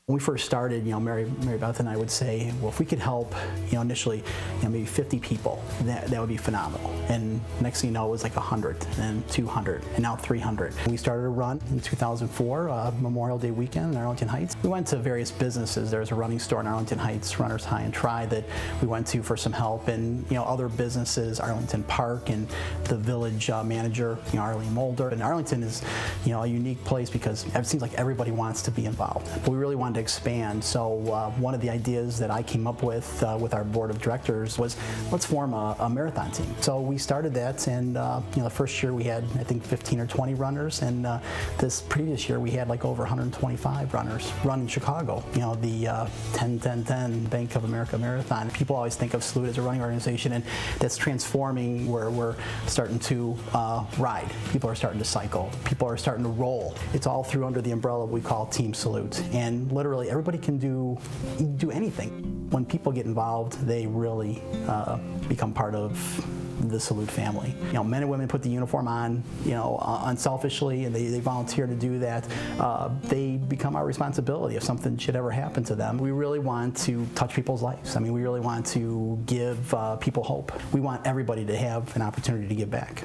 Speaker 21: When we first started, you know, Mary, Mary Beth and I would say, well, if we could help, you know, initially, you know, maybe 50 people, that, that would be phenomenal. And next thing you know, it was like 100, and 200, and now 300. We started a run in 2004, uh, Memorial Day weekend in Arlington Heights. We went to various businesses. There was a running store in Arlington Heights, Runners High and Try, that we went to for some help, and you know, other businesses, Arlington Park, and the village uh, manager, you know, Arlene Mulder. And Arlington is, you know, a unique place because it seems like everybody wants to be involved. But we really wanted to expand. So uh, one of the ideas that I came up with uh, with our board of directors was let's form a, a marathon team. So we started that, and uh, you know the first year we had I think 15 or 20 runners, and uh, this previous year we had like over 125 runners run in Chicago. You know the uh, 10 10 10 Bank of America Marathon. People always think of Salute as a running organization, and that's transforming where we're starting to uh, ride. People are starting to cycle. People are starting to roll. It's all through under the umbrella we call Team Salute, and literally everybody can do do anything. When people get involved, they really uh, become part of the Salute family. You know, men and women put the uniform on, you know, uh, unselfishly, and they, they volunteer to do that. Uh, they become our responsibility if something should ever happen to them. We really want to touch people's lives. I mean, we really want to give uh, people hope. We want everybody to have an opportunity to give back.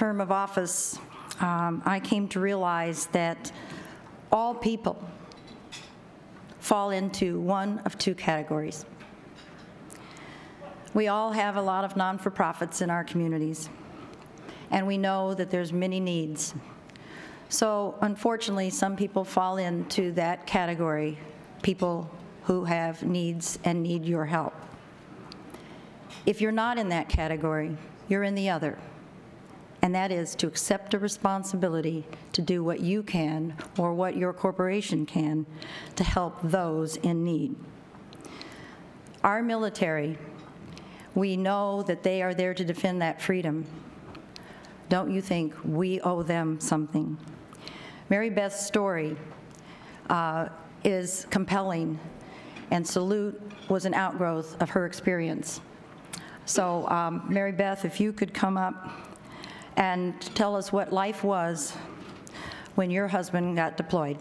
Speaker 12: Term of office, um, I came to realize that all people fall into one of two categories. We all have a lot of non-for-profits in our communities, and we know that there's many needs. So unfortunately, some people fall into that category, people who have needs and need your help. If you're not in that category, you're in the other, and that is to accept a responsibility to do what you can or what your corporation can to help those in need. Our military, we know that they are there to defend that freedom. Don't you think we owe them something? Mary Beth's story uh, is compelling, and Salute was an outgrowth of her experience. So, um, Mary Beth, if you could come up and tell us what life was when your husband got deployed.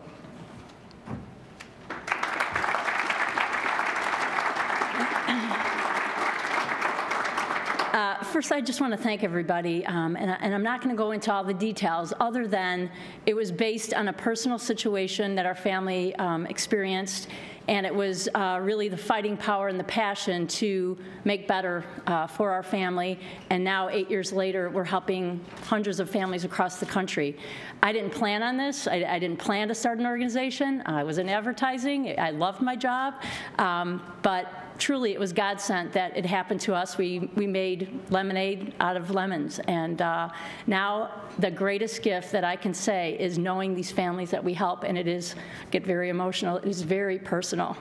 Speaker 22: Uh,
Speaker 13: first, I just want to thank everybody, um, and, I, I'm not going to go into all the details, other than it was based on a personal situation that our family um, experienced, and it was uh, really the fighting power and the passion to make better uh, for our family. And now, eight years later, we're helping hundreds of families across the country. I didn't plan on this. I, I didn't plan to start an organization. I was in advertising. I loved my job, um, but truly it was God sent that it happened to us. We, we made lemonade out of lemons. And uh, now the greatest gift that I can say is knowing these families that we help, and it is, get very emotional, it is very personal.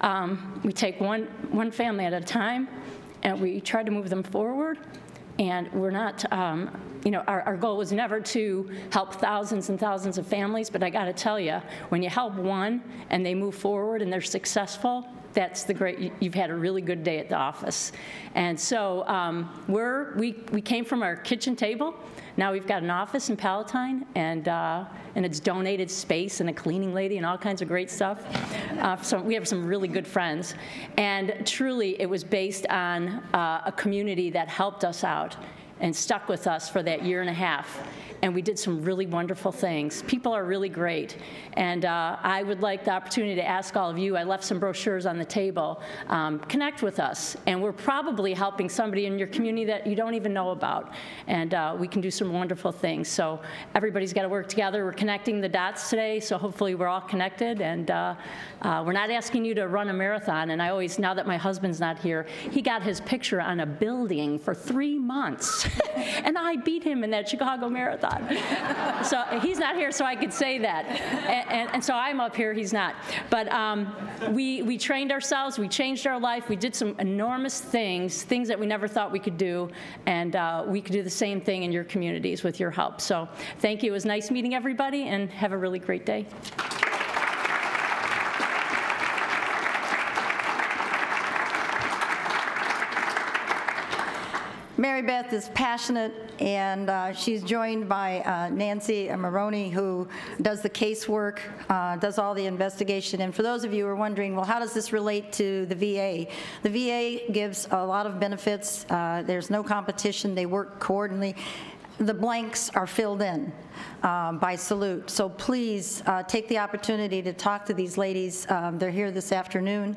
Speaker 13: Um, we take one, one family at a time, and we try to move them forward. And we're not, um, you know, our, our goal was never to help thousands and thousands of families, but I got to tell you, when you help one and they move forward and they're successful, that's the great, you- you've had a really good day at the office. And so um, we're, we, we came from our kitchen table. Now we've got an office in Palatine, and, uh, and it's donated space and a cleaning lady and all kinds of great stuff. Uh, so we have some really good friends. And truly, it was based on uh, a community that helped us out and stuck with us for that year and a half. And we did some really wonderful things. People are really great. And uh, I would like the opportunity to ask all of you, I left some brochures on the table, um, connect with us. And we're probably helping somebody in your community that you don't even know about. And uh, we can do some wonderful things. So everybody's got to work together. We're connecting the dots today, so hopefully we're all connected. And uh, uh, we're not asking you to run a marathon. And I always, now that my husband's not here, he got his picture on a building for three months. and I beat him in that Chicago Marathon. So he's not here, so I could say that. And, and, and so I'm up here, he's not. But um, we, we trained ourselves, we changed our life, we did some enormous things, things that we never thought we could do, and uh, we could do the same thing in your communities with your help. So thank you. It was nice meeting everybody, and have a really great day.
Speaker 12: Mary Beth is passionate, and uh, she's joined by uh, Nancy Maroney, who does the casework, uh, does all the investigation. And for those of you who are wondering, well, how does this relate to the VA? The VA gives a lot of benefits. Uh, There's no competition. They work coordinately. The blanks are filled in um, by Salute. So please uh, take the opportunity to talk to these ladies. Um, They're here this afternoon.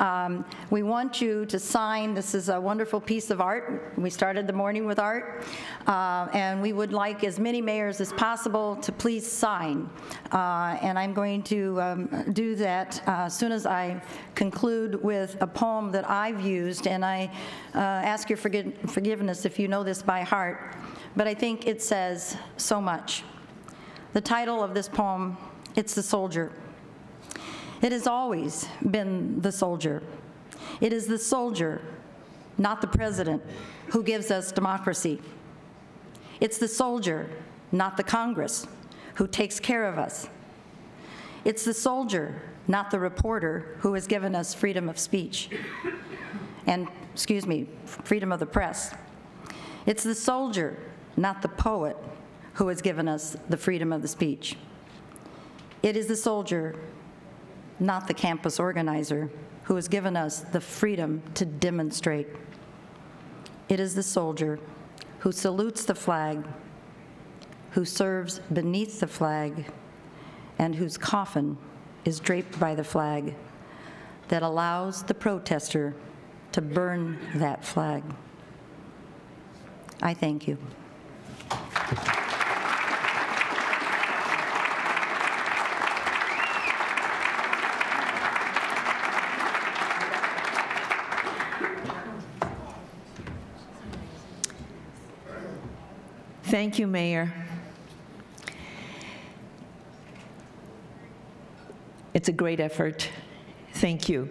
Speaker 12: Um, We want you to sign, this is a wonderful piece of art. We started the morning with art, uh, and we would like as many mayors as possible to please sign. Uh, And I'm going to um, do that uh, as soon as I conclude with a poem that I've used, and I uh, ask your forgi- forgiveness if you know this by heart, but I think it says so much. The title of this poem, It's the Soldier. It has always been the soldier. It is the soldier, not the president, who gives us democracy. It's the soldier, not the Congress, who takes care of us. It's the soldier, not the reporter, who has given us freedom of speech and, excuse me, freedom of the press. It's the soldier, not the poet, who has given us the freedom of the speech. It is the soldier, not the campus organizer, who has given us the freedom to demonstrate. It is the soldier who salutes the flag, who serves beneath the flag, and whose coffin is draped by the flag that allows the protester to burn that flag. I thank you.
Speaker 1: Thank you, Mayor. It's a great effort. Thank you.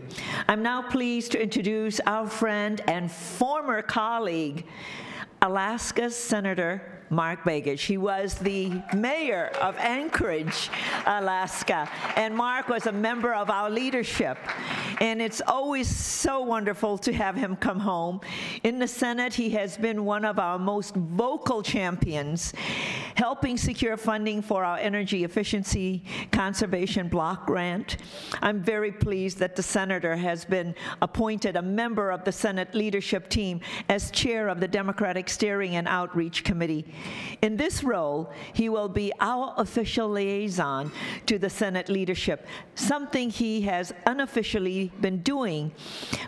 Speaker 1: I'm now pleased to introduce our friend and former colleague, Alaska Senator Mark Begich. He was the mayor of Anchorage, Alaska, and Mark was a member of our leadership. And it's always so wonderful to have him come home. In the Senate, he has been one of our most vocal champions, helping secure funding for our energy efficiency conservation block grant. I'm very pleased that the senator has been appointed a member of the Senate leadership team as chair of the Democratic Steering and Outreach Committee. In this role, he will be our official liaison to the Senate leadership, something he has unofficially been doing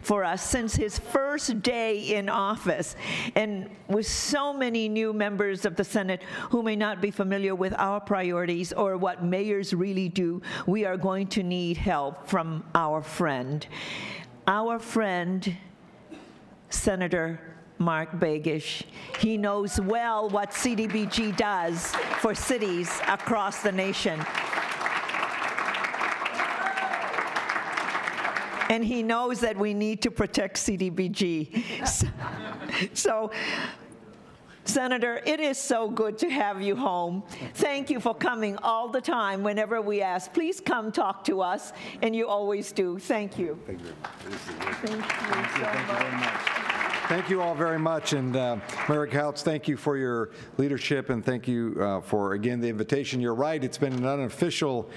Speaker 1: for us since his first day in office. And with so many new members of the Senate who may not be familiar with our priorities or what mayors really do, we are going to need help from our friend. Our friend, Senator Mark Begich. He knows well what CDBG does for cities across the nation. And he knows that we need to protect CDBG. So, so Senator, it is so good to have you home. Thank you for coming all the time whenever we ask. Please come talk to us, and you always do. Thank you. Thank you. Thank you so much.
Speaker 23: Thank you all very much, and uh, Mayor Kautz, thank you for your leadership, and thank you uh, for, again, the invitation. You're right, it's been an unofficial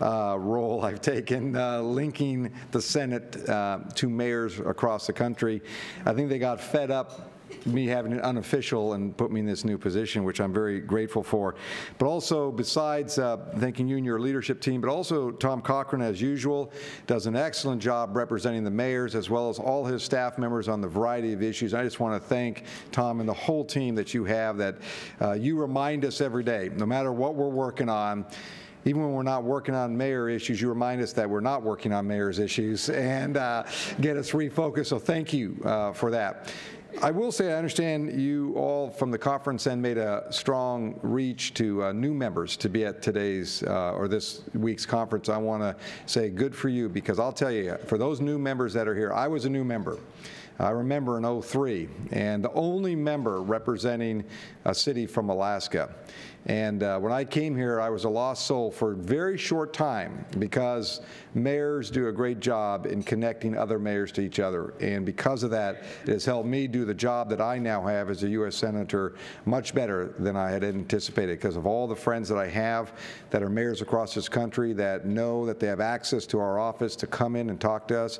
Speaker 23: uh, role I've taken, uh, linking the Senate uh, to mayors across the country. I think they got fed up me having it unofficial and put me in this new position, which I'm very grateful for. But also, besides uh, thanking you and your leadership team, but also Tom Cochran, as usual, does an excellent job representing the mayors as well as all his staff members on the variety of issues. I just want to thank Tom and the whole team that you have that uh, you remind us every day, no matter what we're working on, even when we're not working on mayor issues, you remind us that we're not working on mayor's issues and uh, get us refocused. So thank you uh, for that. I will say I understand you all from the conference end made a strong reach to uh, new members to be at today's uh, or this week's conference. I want to say good for you because I'll tell you, for those new members that are here, I was a new member. I remember in 03, and the only member representing a city from Alaska. And uh, when I came here, I was a lost soul for a very short time because mayors do a great job in connecting other mayors to each other. And because of that, it has helped me do the job that I now have as a U.S. Senator much better than I had anticipated because of all the friends that I have that are mayors across this country that know that they have access to our office to come in and talk to us.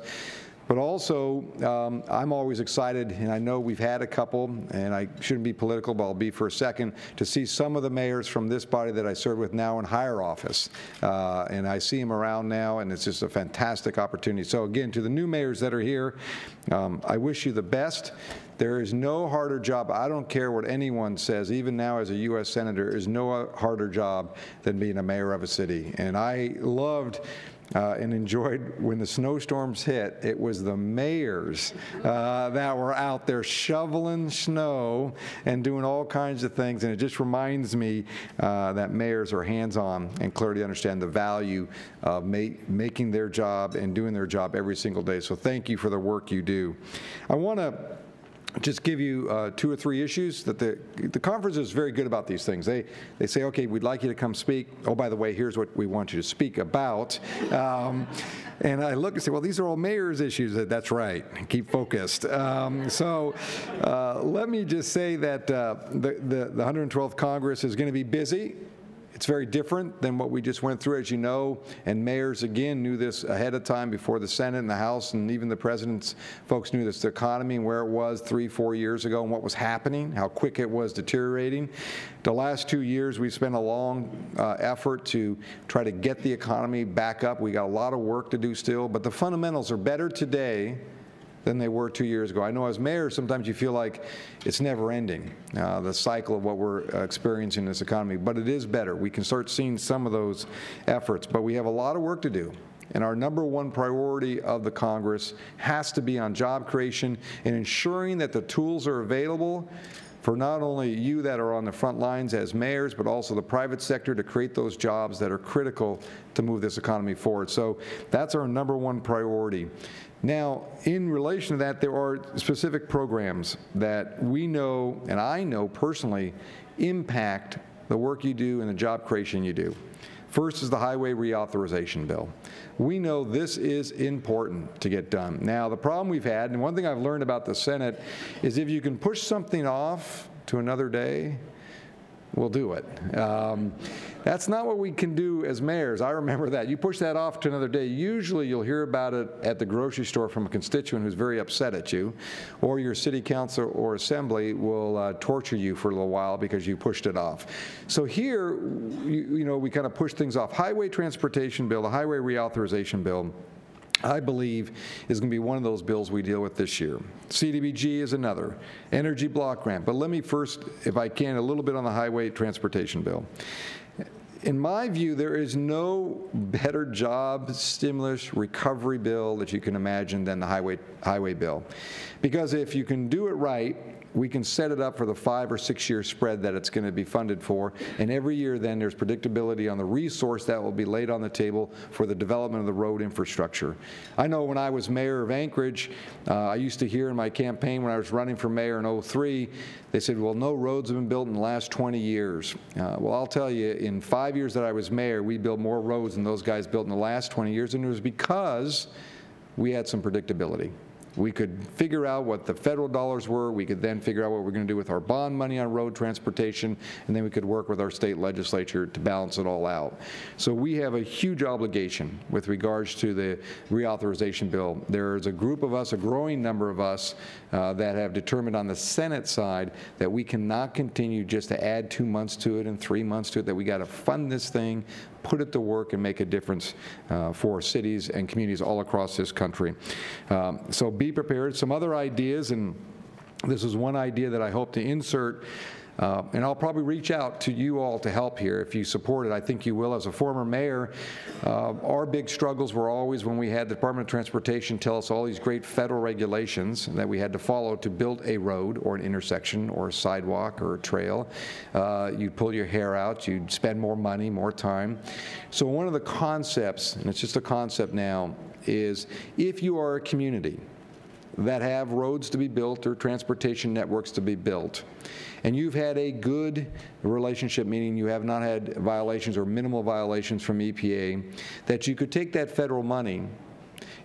Speaker 23: But also, um, I'm always excited, and I know we've had a couple, and I shouldn't be political, but I'll be for a second, to see some of the mayors from this body that I serve with now in higher office. Uh, and I see them around now, and it's just a fantastic opportunity. So again, to the new mayors that are here, um, I wish you the best. There is no harder job. I don't care what anyone says, even now as a U.S. Senator, is no harder job than being a mayor of a city. And I loved uh, and enjoyed when the snowstorms hit. It was the mayors uh, that were out there shoveling snow and doing all kinds of things. And it just reminds me uh, that mayors are hands on and clearly understand the value of ma making their job and doing their job every single day. So thank you for the work you do. I want to just give you uh, two or three issues that the the conference is very good about these things. They they say, okay, we'd like you to come speak. Oh, by the way, here's what we want you to speak about. Um, and I look and say, well, these are all mayor's issues. That's right. Keep focused. Um, so uh, let me just say that uh, the, the the 112th Congress is going to be busy. It's very different than what we just went through, as you know, and mayors, again, knew this ahead of time before the Senate and the House, and even the president's folks knew this, the economy and where it was three, four years ago and what was happening, how quick it was deteriorating. The last two years, we've spent a long uh, effort to try to get the economy back up. We got a lot of work to do still, but the fundamentals are better today than they were two years ago. I know as mayor, sometimes you feel like it's never ending, uh, the cycle of what we're uh, experiencing in this economy, but it is better. We can start seeing some of those efforts, but we have a lot of work to do. And our number one priority of the Congress has to be on job creation and ensuring that the tools are available for not only you that are on the front lines as mayors, but also the private sector to create those jobs that are critical to move this economy forward. So that's our number one priority. Now, in relation to that, there are specific programs that we know, and I know personally, impact the work you do and the job creation you do. First is the highway reauthorization bill. We know this is important to get done. Now, the problem we've had, and one thing I've learned about the Senate, is if you can push something off to another day, we'll do it. Um, that's not what we can do as mayors. I remember that. You push that off to another day, usually you'll hear about it at the grocery store from a constituent who's very upset at you, or your city council or assembly will uh, torture you for a little while because you pushed it off. So here, you, you know, we kind of push things off. Highway transportation bill, the highway reauthorization bill, I believe is going to be one of those bills we deal with this year. CDBG is another, energy block grant. But let me first, if I can, a little bit on the highway transportation bill. In my view, there is no better job stimulus recovery bill that you can imagine than the highway, highway bill. Because if you can do it right, we can set it up for the five or six year spread that it's going to be funded for. And every year then there's predictability on the resource that will be laid on the table for the development of the road infrastructure. I know when I was mayor of Anchorage, uh, I used to hear in my campaign when I was running for mayor in 03, they said, well, no roads have been built in the last 20 years. Uh, well, I'll tell you, in five years that I was mayor, we built more roads than those guys built in the last 20 years, and it was because we had some predictability. We could figure out what the federal dollars were. We could then figure out what we're going to do with our bond money on road transportation, and then we could work with our state legislature to balance it all out. So we have a huge obligation with regards to the reauthorization bill. There is a group of us, a growing number of us, uh, that have determined on the Senate side that we cannot continue just to add two months to it and three months to it, that we got to fund this thing put it to work and make a difference uh, for cities and communities all across this country. Um, so be prepared. Some other ideas, and this is one idea that I hope to insert uh, and I'll probably reach out to you all to help here if you support it. I think you will. As a former mayor, uh, our big struggles were always when we had the Department of Transportation tell us all these great federal regulations that we had to follow to build a road or an intersection or a sidewalk or a trail. Uh, you'd pull your hair out, you'd spend more money, more time. So one of the concepts, and it's just a concept now, is if you are a community, that have roads to be built or transportation networks to be built, and you've had a good relationship, meaning you have not had violations or minimal violations from EPA, that you could take that federal money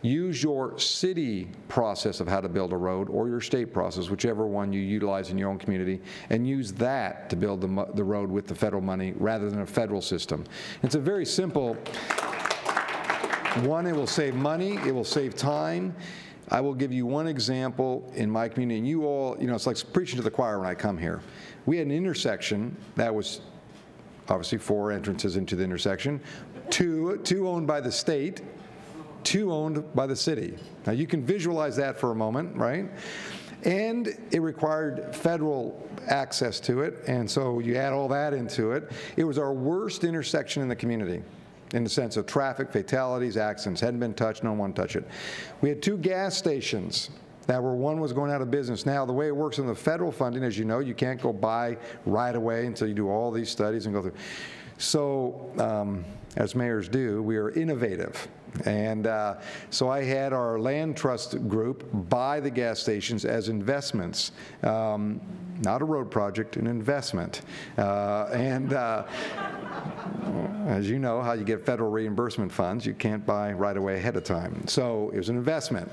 Speaker 23: use your city process of how to build a road or your state process, whichever one you utilize in your own community, and use that to build the, the road with the federal money rather than a federal system. It's a very simple one, it will save money, it will save time. I will give you one example in my community, and you all, you know, it's like preaching to the choir when I come here. We had an intersection that was obviously four entrances into the intersection, two, two owned by the state, two owned by the city. Now you can visualize that for a moment, right? And it required federal access to it, and so you add all that into it. It was our worst intersection in the community in the sense of traffic, fatalities, accidents. Hadn't been touched, no one touched it. We had two gas stations that were one was going out of business. Now, the way it works in the federal funding, as you know, you can't go buy right of way until you do all these studies and go through. So, um, as mayors do, we are innovative. And uh, so I had our land trust group buy the gas stations as investments, um, not a road project, an investment. Uh, and uh, as you know, how you get federal reimbursement funds, you can't buy right of way ahead of time. So it was an investment.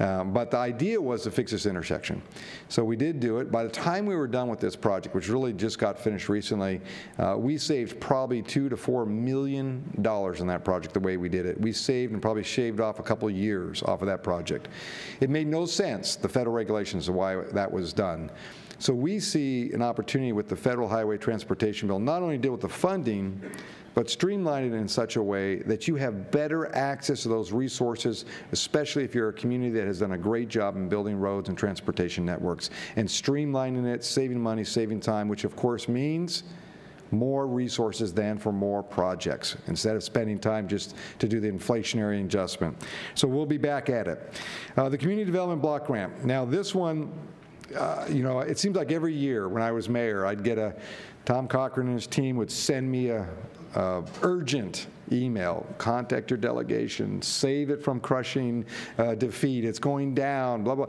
Speaker 23: Um, but the idea was to fix this intersection. So we did do it. By the time we were done with this project, which really just got finished recently, uh, we saved probably two to four million dollars in that project the way we did it. We saved and probably shaved off a couple years off of that project. It made no sense, the federal regulations of why that was done. So we see an opportunity with the Federal Highway Transportation Bill, not only deal with the funding, but streamline it in such a way that you have better access to those resources, especially if you're a community that has done a great job in building roads and transportation networks, and streamlining it, saving money, saving time, which of course means more resources than for more projects instead of spending time just to do the inflationary adjustment. So we'll be back at it. Uh, the Community Development Block Grant. Now this one, uh, you know, it seems like every year when I was mayor, I'd get a Tom Cochran and his team would send me a, urgent email, contact your delegation, save it from crushing uh, defeat, it's going down, blah, blah.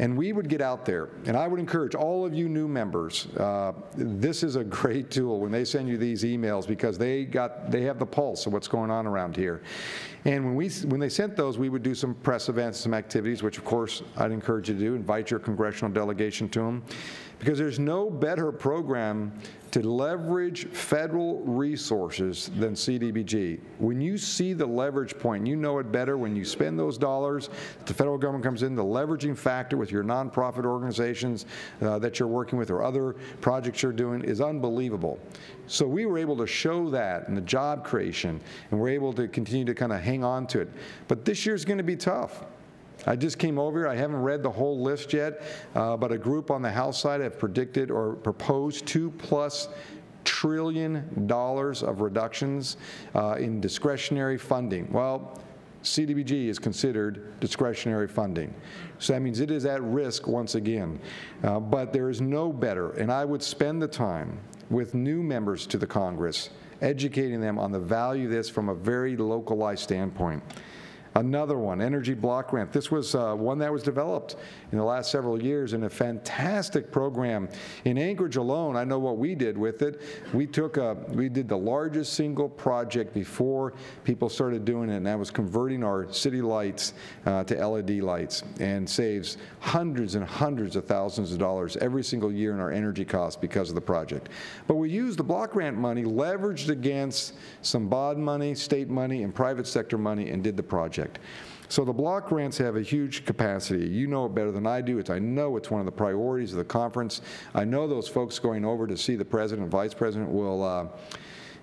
Speaker 23: And we would get out there, and I would encourage all of you new members, uh, this is a great tool when they send you these emails because they got, they have the pulse of what's going on around here. And when, we, when they sent those, we would do some press events, some activities, which of course I'd encourage you to do, invite your congressional delegation to them. Because there's no better program to leverage federal resources than CDBG. When you see the leverage point, you know it better when you spend those dollars, the federal government comes in, the leveraging factor with your nonprofit organizations uh, that you're working with or other projects you're doing is unbelievable. So we were able to show that in the job creation, and we're able to continue to kind of hang on to it. But this year's going to be tough. I just came over here. I haven't read the whole list yet, uh, but a group on the House side have predicted or proposed two plus trillion dollars of reductions uh, in discretionary funding. Well, CDBG is considered discretionary funding. So that means it is at risk once again. Uh, but there is no better, and I would spend the time with new members to the Congress, educating them on the value of this from a very localized standpoint. Another one, Energy Block Grant. This was uh, one that was developed in the last several years in a fantastic program. In Anchorage alone, I know what we did with it. We took a, we did the largest single project before people started doing it, and that was converting our city lights uh, to LED lights and saves hundreds and hundreds of thousands of dollars every single year in our energy costs because of the project. But we used the block grant money leveraged against some bond money, state money, and private sector money and did the project. So the block grants have a huge capacity. You know it better than I do. It's, I know it's one of the priorities of the conference. I know those folks going over to see the president vice president will, uh,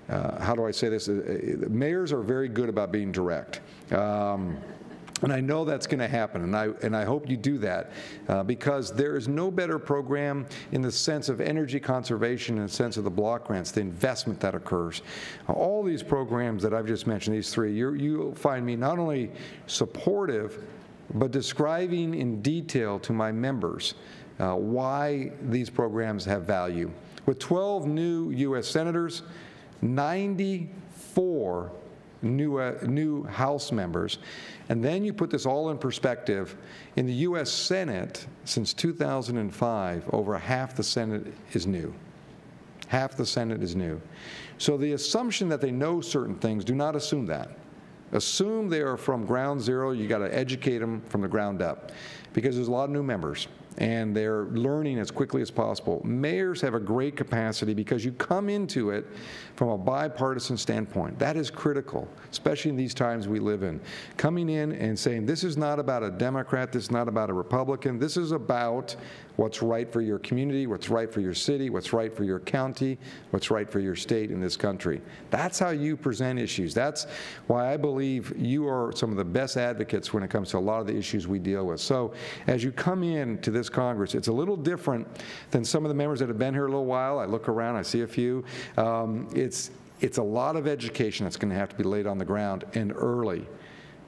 Speaker 23: uh, how do I say this? Uh, uh, mayors are very good about being direct. Um, and I know that's going to happen, and I, and I hope you do that uh, because there is no better program in the sense of energy conservation, in the sense of the block grants, the investment that occurs. All these programs that I've just mentioned, these three, you you'll find me not only supportive, but describing in detail to my members uh, why these programs have value. With 12 new U.S. senators, 94 new, uh, new House members. And then you put this all in perspective. In the U.S. Senate, since 2005, over half the Senate is new. Half the Senate is new. So the assumption that they know certain things, do not assume that. Assume they are from ground zero. You got to educate them from the ground up because there's a lot of new members and they're learning as quickly as possible. Mayors have a great capacity because you come into it from a bipartisan standpoint. That is critical, especially in these times we live in. Coming in and saying, this is not about a Democrat, this is not about a Republican, this is about what's right for your community, what's right for your city, what's right for your county, what's right for your state in this country. That's how you present issues. That's why I believe you are some of the best advocates when it comes to a lot of the issues we deal with. So as you come in to this Congress, it's a little different than some of the members that have been here a little while. I look around, I see a few. Um, it's, it's a lot of education that's going to have to be laid on the ground and early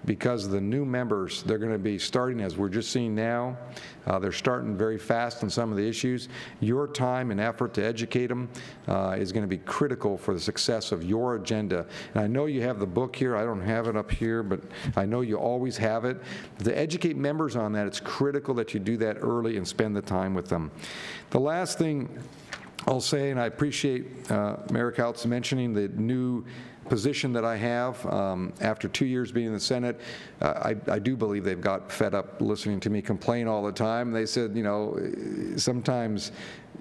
Speaker 23: because the new members, they're going to be starting, as we're just seeing now, uh, they're starting very fast on some of the issues. Your time and effort to educate them uh, is going to be critical for the success of your agenda. And I know you have the book here. I don't have it up here, but I know you always have it. To educate members on that, it's critical that you do that early and spend the time with them. The last thing I'll say, and I appreciate uh, Mayor mentioning the new position that I have um, after two years being in the Senate. Uh, I, I, do believe they've got fed up listening to me complain all the time. They said, you know, sometimes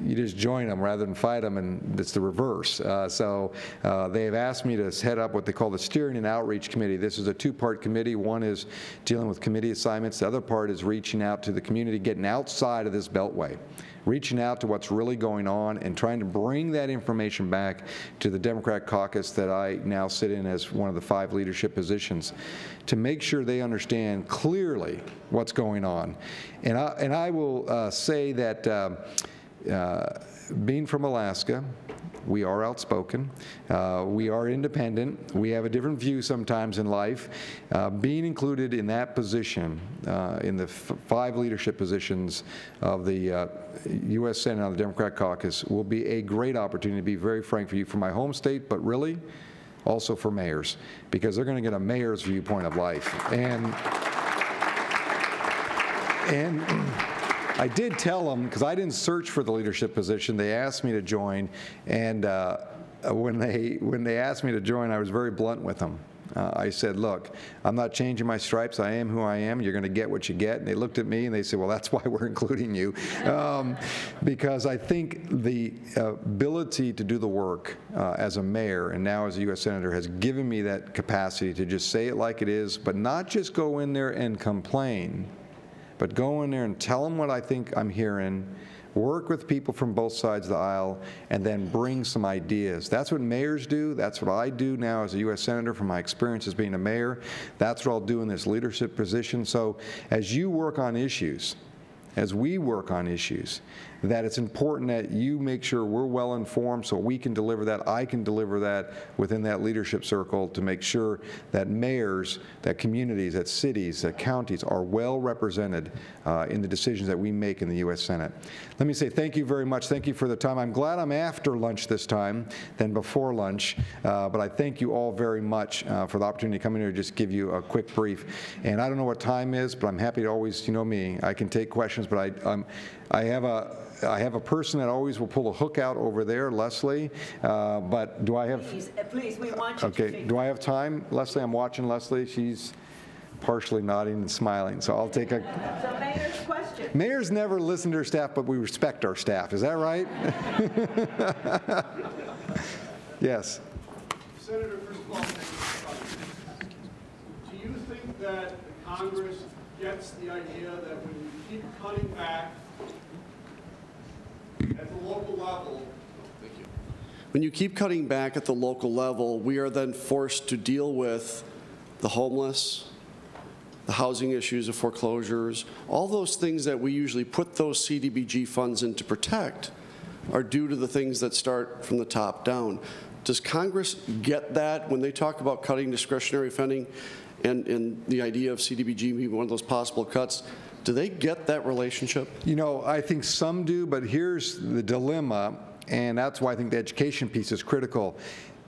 Speaker 23: you just join them rather than fight them, and it's the reverse. Uh, so uh, they have asked me to head up what they call the Steering and Outreach Committee. This is a two-part committee. One is dealing with committee assignments. The other part is reaching out to the community, getting outside of this beltway reaching out to what's really going on and trying to bring that information back to the Democrat caucus that I now sit in as one of the five leadership positions to make sure they understand clearly what's going on. And I, and I will uh, say that uh, uh, being from Alaska, We are outspoken. Uh, we are independent. We have a different view sometimes in life. Uh, being included in that position, uh, in the five leadership positions of the uh, U.S. Senate on the Democrat caucus, will be a great opportunity, to be very frank for you, for my home state, but really also for mayors, because they're going to get a mayor's viewpoint of life. And and I did tell them, because I didn't search for the leadership position, they asked me to join, and uh, when they, when they asked me to join, I was very blunt with them. Uh, I said, look, I'm not changing my stripes. I am who I am. You're going to get what you get. And they looked at me and they said, well, that's why we're including you. Um, because I think the ability to do the work uh, as a mayor and now as a U.S. Senator has given me that capacity to just say it like it is, but not just go in there and complain, but go in there and tell them what I think I'm hearing, work with people from both sides of the aisle, and then bring some ideas. That's what mayors do. That's what I do now as a U.S. Senator from my experience as being a mayor. That's what I'll do in this leadership position. So as you work on issues, as we work on issues, that it's important that you make sure we're well informed so we can deliver that, I can deliver that within that leadership circle to make sure that mayors, that communities, that cities, that counties are well represented uh, in the decisions that we make in the U.S. Senate. Let me say thank you very much. Thank you for the time. I'm glad I'm after lunch this time than before lunch, uh, but I thank you all very much uh, for the opportunity to come in here and just give you a quick brief. And I don't know what time is, but I'm happy to always, you know me, I can take questions, but I, um, I have a I have a person that always will pull a hook out over there, Leslie. Uh, but do I have?
Speaker 1: Please, uh, please, we want you
Speaker 23: Okay.
Speaker 1: speak.
Speaker 23: Do I have time, Leslie? I'm watching Leslie. She's partially nodding and smiling, so I'll take a.
Speaker 1: So mayor's question.
Speaker 23: Mayors never listen to her staff, but we respect our staff. Is that right? yes.
Speaker 24: Senator, first of all, thank you. Do you think that Congress gets the idea that when you keep cutting back at the local level,
Speaker 22: When you keep cutting back at the local level, we are then forced to deal with the homeless, the housing issues of foreclosures, all those things that we usually put those CDBG funds in to protect are due to the things that start from the top down. Does Congress get that when they talk about cutting discretionary funding and, and the idea of CDBG being one of those possible cuts? Do they get that relationship?
Speaker 23: You know, I think some do, but here's the dilemma, and that's why I think the education piece is critical.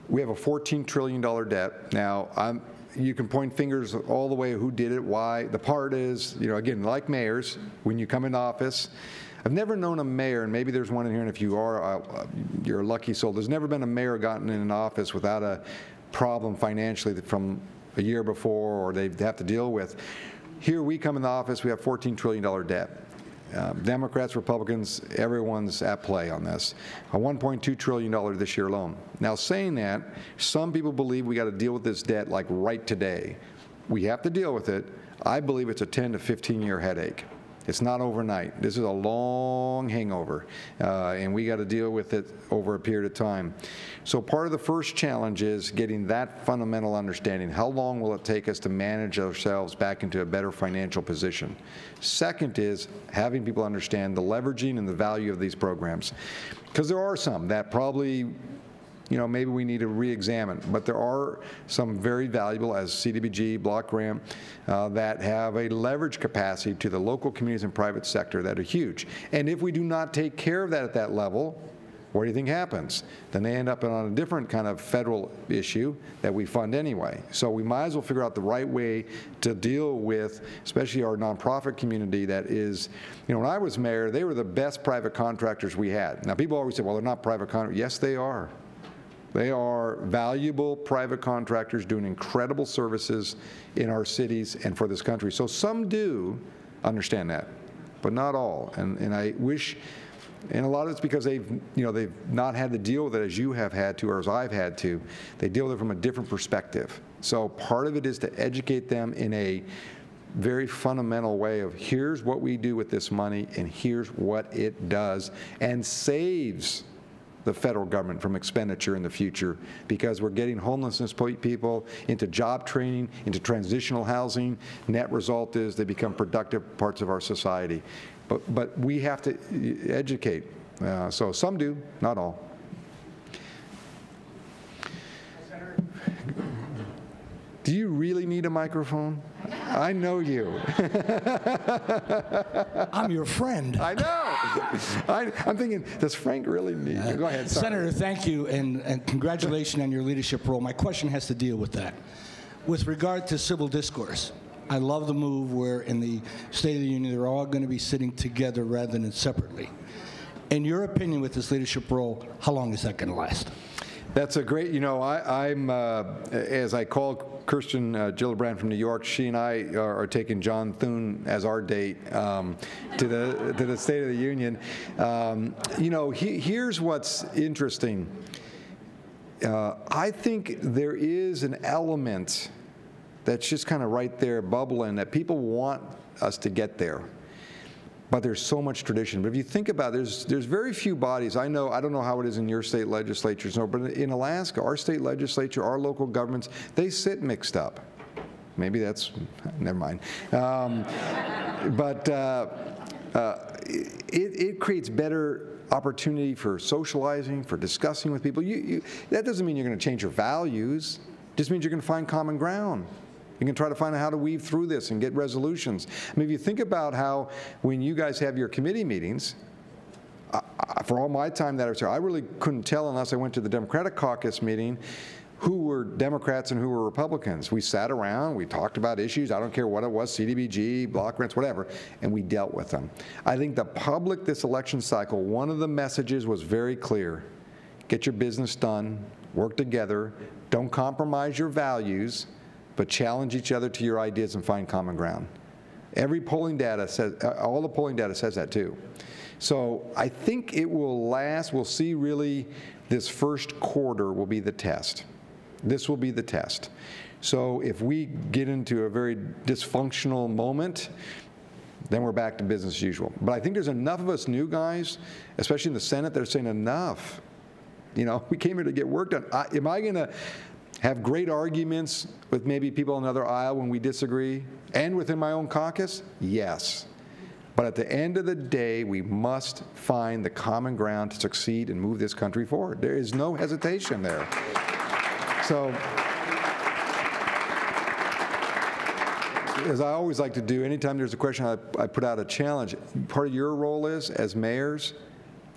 Speaker 23: We have a $14 trillion debt. Now, I'm, you can point fingers all the way who did it, why. The part is, you know, again, like mayors, when you come into office, I've never known a mayor, and maybe there's one in here, and if you are, uh, you're a lucky soul. There's never been a mayor gotten in an office without a problem financially from a year before or they have to deal with. Here we come in the office, we have $14 trillion debt. Uh, Democrats, Republicans, everyone's at play on this. A $1.2 trillion this year alone. Now, saying that, some people believe we got to deal with this debt like right today. We have to deal with it. I believe it's a 10 to 15 year headache. It's not overnight. This is a long hangover, uh, and we got to deal with it over a period of time. So part of the first challenge is getting that fundamental understanding. How long will it take us to manage ourselves back into a better financial position? Second is having people understand the leveraging and the value of these programs. Because there are some that probably you know, maybe we need to re-examine. But there are some very valuable, as CDBG, block grant, uh, that have a leverage capacity to the local communities and private sector that are huge. And if we do not take care of that at that level, what do you think happens? Then they end up on a different kind of federal issue that we fund anyway. So we might as well figure out the right way to deal with, especially our nonprofit community that is, you know, when I was mayor, they were the best private contractors we had. Now people always say, well, they're not private contractors. Yes, they are. They are valuable private contractors doing incredible services in our cities and for this country. So some do understand that, but not all. And, and I wish, and a lot of it's because they've, you know, they've not had to deal with it as you have had to or as I've had to. They deal with it from a different perspective. So part of it is to educate them in a very fundamental way of here's what we do with this money and here's what it does and saves the federal government from expenditure in the future because we're getting homelessness people into job training, into transitional housing. Net result is they become productive parts of our society. But, but we have to uh, educate. Uh, so some do, not all. Do you really need a microphone? I know you.
Speaker 25: I'm your friend.
Speaker 23: I know. I, I'm thinking, does Frank really need? Go ahead. sorry.
Speaker 25: Senator, thank you, and, and congratulations on your leadership role. My question has to deal with that. With regard to civil discourse, I love the move where in the State of the Union they're all going to be sitting together rather than separately. In your opinion, with this leadership role, how long is that going to last?
Speaker 23: That's a great, you know, I, I'm, uh, as I call Kirsten uh, Gillibrand from New York, she and I are, are taking John Thune as our date um, to, the, to the State of the Union. Um, you know, he, here's what's interesting. Uh, I think there is an element that's just kind of right there bubbling that people want us to get there but there's so much tradition. But if you think about it, there's, there's very few bodies. I know, I don't know how it is in your state legislatures, no, but in Alaska, our state legislature, our local governments, they sit mixed up. Maybe that's, never mind. Um, but uh, uh, it, it creates better opportunity for socializing, for discussing with people. You, you, that doesn't mean you're going to change your values. It just means you're going to find common ground. You can try to find out how to weave through this and get resolutions. I mean, if you think about how when you guys have your committee meetings, I, I, for all my time that I was here, I really couldn't tell unless I went to the Democratic caucus meeting who were Democrats and who were Republicans. We sat around, we talked about issues, I don't care what it was, CDBG, block grants, whatever, and we dealt with them. I think the public this election cycle, one of the messages was very clear. Get your business done, work together, don't compromise your values, but challenge each other to your ideas and find common ground. Every polling data says, uh, all the polling data says that too. So I think it will last, we'll see really this first quarter will be the test. This will be the test. So if we get into a very dysfunctional moment, then we're back to business as usual. But I think there's enough of us new guys, especially in the Senate, that are saying enough. You know, we came here to get work done. I, am I going to have great arguments with maybe people on another aisle when we disagree, and within my own caucus? Yes. But at the end of the day, we must find the common ground to succeed and move this country forward. There is no hesitation there. So, as I always like to do, anytime there's a question, I, I put out a challenge. Part of your role is, as mayors,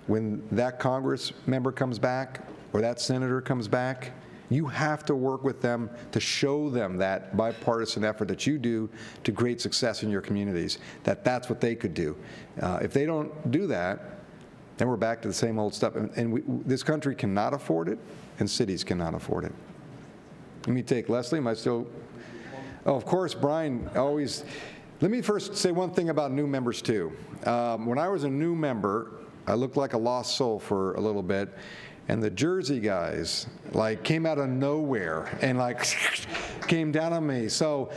Speaker 23: when that Congress member comes back or that senator comes back, you have to work with them to show them that bipartisan effort that you do to create success in your communities, that that's what they could do. Uh, if they don't do that, then we're back to the same old stuff. And, and we, this country cannot afford it, and cities cannot afford it. Let me take Leslie. Am I still? Oh, of course, Brian always. Let me first say one thing about new members, too. Um, when I was a new member, I looked like a lost soul for a little bit. And the Jersey guys, like, came out of nowhere and, like, came down on me. So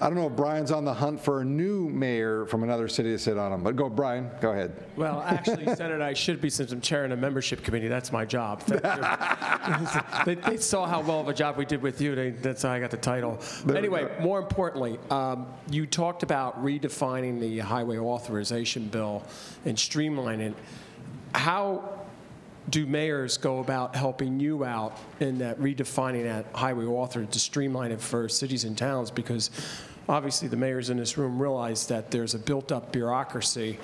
Speaker 23: I don't know if Brian's on the hunt for a new mayor from another city to sit on him, but go, Brian, go ahead.
Speaker 26: Well, actually, Senator, I should be since I'm chairing a membership committee. That's my job. they, they, saw how well of a job we did with you. They, that's how I got the title. But anyway, more importantly, um, you talked about redefining the highway authorization bill and streamlining it. How do mayors go about helping you out in that redefining that highway author to streamline it for cities and towns? Because obviously the mayors in this room realize that there's a built-up bureaucracy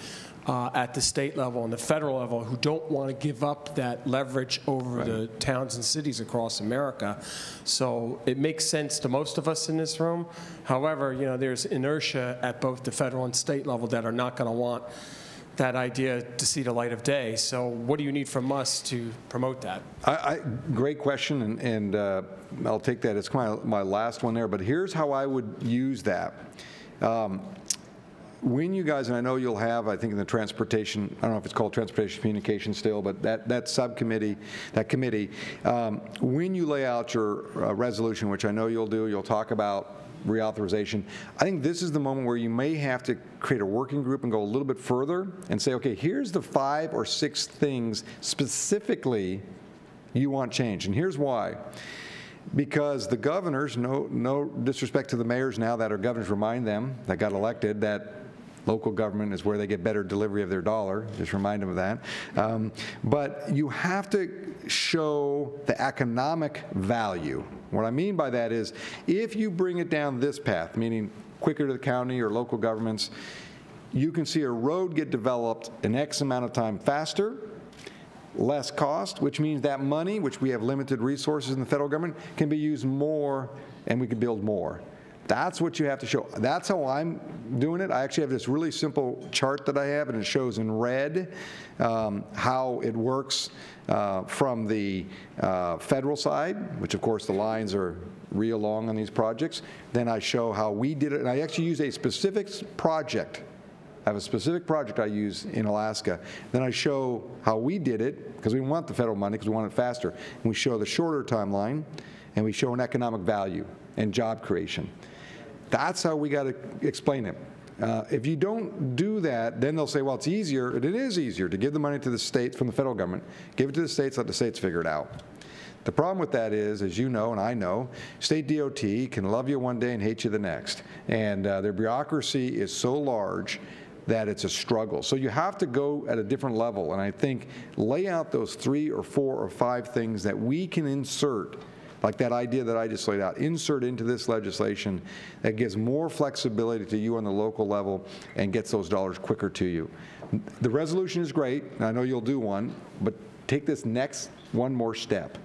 Speaker 26: uh, at the state level and the federal level who don't want to give up that leverage over right. the towns and cities across America. So it makes sense to most of us in this room. However, you know, there's inertia at both the federal and state level that are not going to want that idea to see the light of day. So what do you need from us to promote that?
Speaker 23: I, I, great question, and, and uh, I'll take that. It's my, my last one there, but here's how I would use that. Um, when you guys, and I know you'll have, I think in the transportation, I don't know if it's called transportation communication still, but that, that subcommittee, that committee, um, when you lay out your uh, resolution, which I know you'll do, you'll talk about reauthorization. I think this is the moment where you may have to create a working group and go a little bit further and say, okay, here's the five or six things specifically you want change. And here's why. Because the governors, no, no disrespect to the mayors now that are governors, remind them that got elected that Local government is where they get better delivery of their dollar. Just remind them of that. Um, but you have to show the economic value. What I mean by that is if you bring it down this path, meaning quicker to the county or local governments, you can see a road get developed an X amount of time faster, less cost, which means that money, which we have limited resources in the federal government, can be used more and we can build more. That's what you have to show. That's how I'm doing it. I actually have this really simple chart that I have, and it shows in red um, how it works uh, from the uh, federal side, which of course the lines are real long on these projects. Then I show how we did it, and I actually use a specific project I have a specific project I use in Alaska. Then I show how we did it, because we want the federal money, because we want it faster. And we show the shorter timeline, and we show an economic value and job creation. That's how we got to explain it. Uh, if you don't do that, then they'll say, well, it's easier, it is easier to give the money to the states from the federal government, give it to the states, let the states figure it out. The problem with that is, as you know and I know, state DOT can love you one day and hate you the next. And uh, their bureaucracy is so large that it's a struggle. So you have to go at a different level. And I think lay out those three or four or five things that we can insert like that idea that I just laid out, insert into this legislation that gives more flexibility to you on the local level and gets those dollars quicker to you. The resolution is great, and I know you'll do one, but take this next one more step.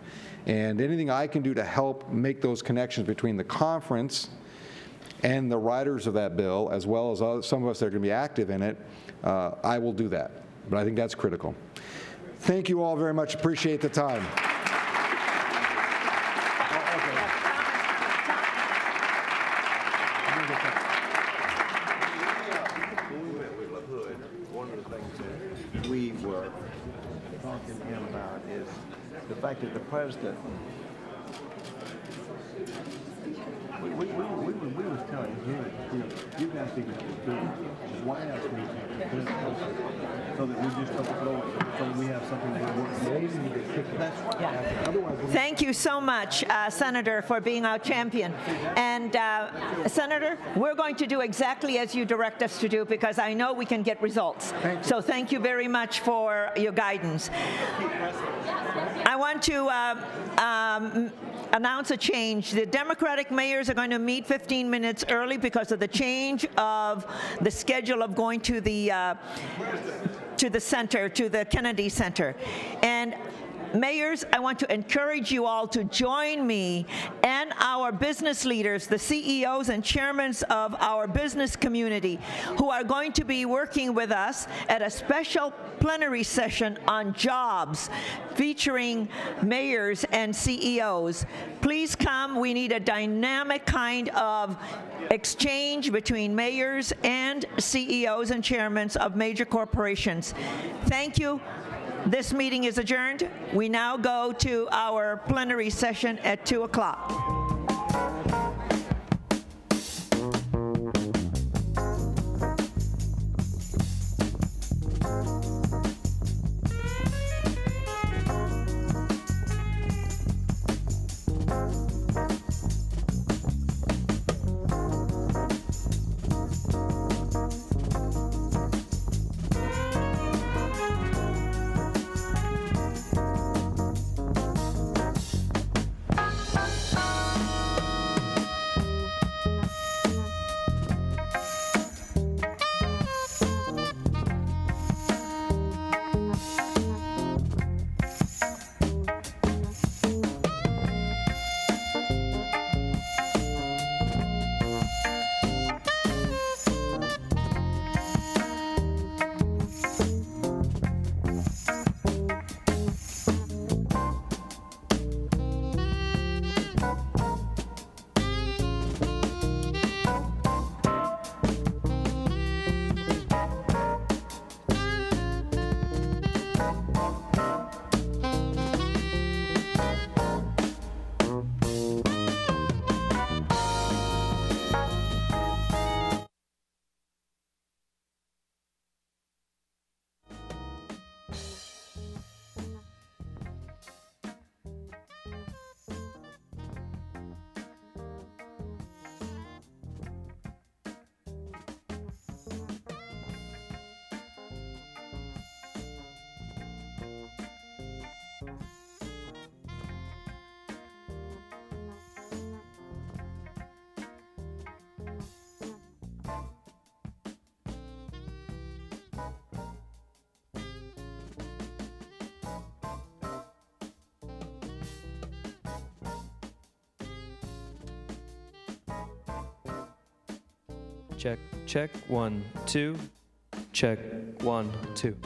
Speaker 23: And anything I can do to help make those connections between the conference and the writers of that bill, as well as some of us that are going to be active in it, uh, I will do that. But I think that's critical. Thank you all very much. Appreciate the time.
Speaker 27: we were talking to him about is that the president we, we, we, we, we was telling him, you know, you guys think it's good. Why else we good so that we just don't throw it, so we have something that works. Maybe we could kick That's right. Otherwise, we-
Speaker 1: Thank you so much, uh, Senator, for being our champion. And uh, Senator, we're going to do exactly as you direct us to do because I know we can get results. So thank you very much for your guidance. I want to uh, um, announce a change. The Democratic mayors are going to meet 15 minutes early because of the change of the schedule of going to the uh, to the center, to the Kennedy Center. And Mayors, I want to encourage you all to join me and our business leaders, the CEOs and chairmen of our business community, who are going to be working with us at a special plenary session on jobs featuring mayors and CEOs. Please come. We need a dynamic kind of exchange between mayors and CEOs and chairmen of major corporations. Thank you. This meeting is adjourned. We now go to our plenary session at 2 o'clock.
Speaker 28: Check, check, one, two. Check, one, two.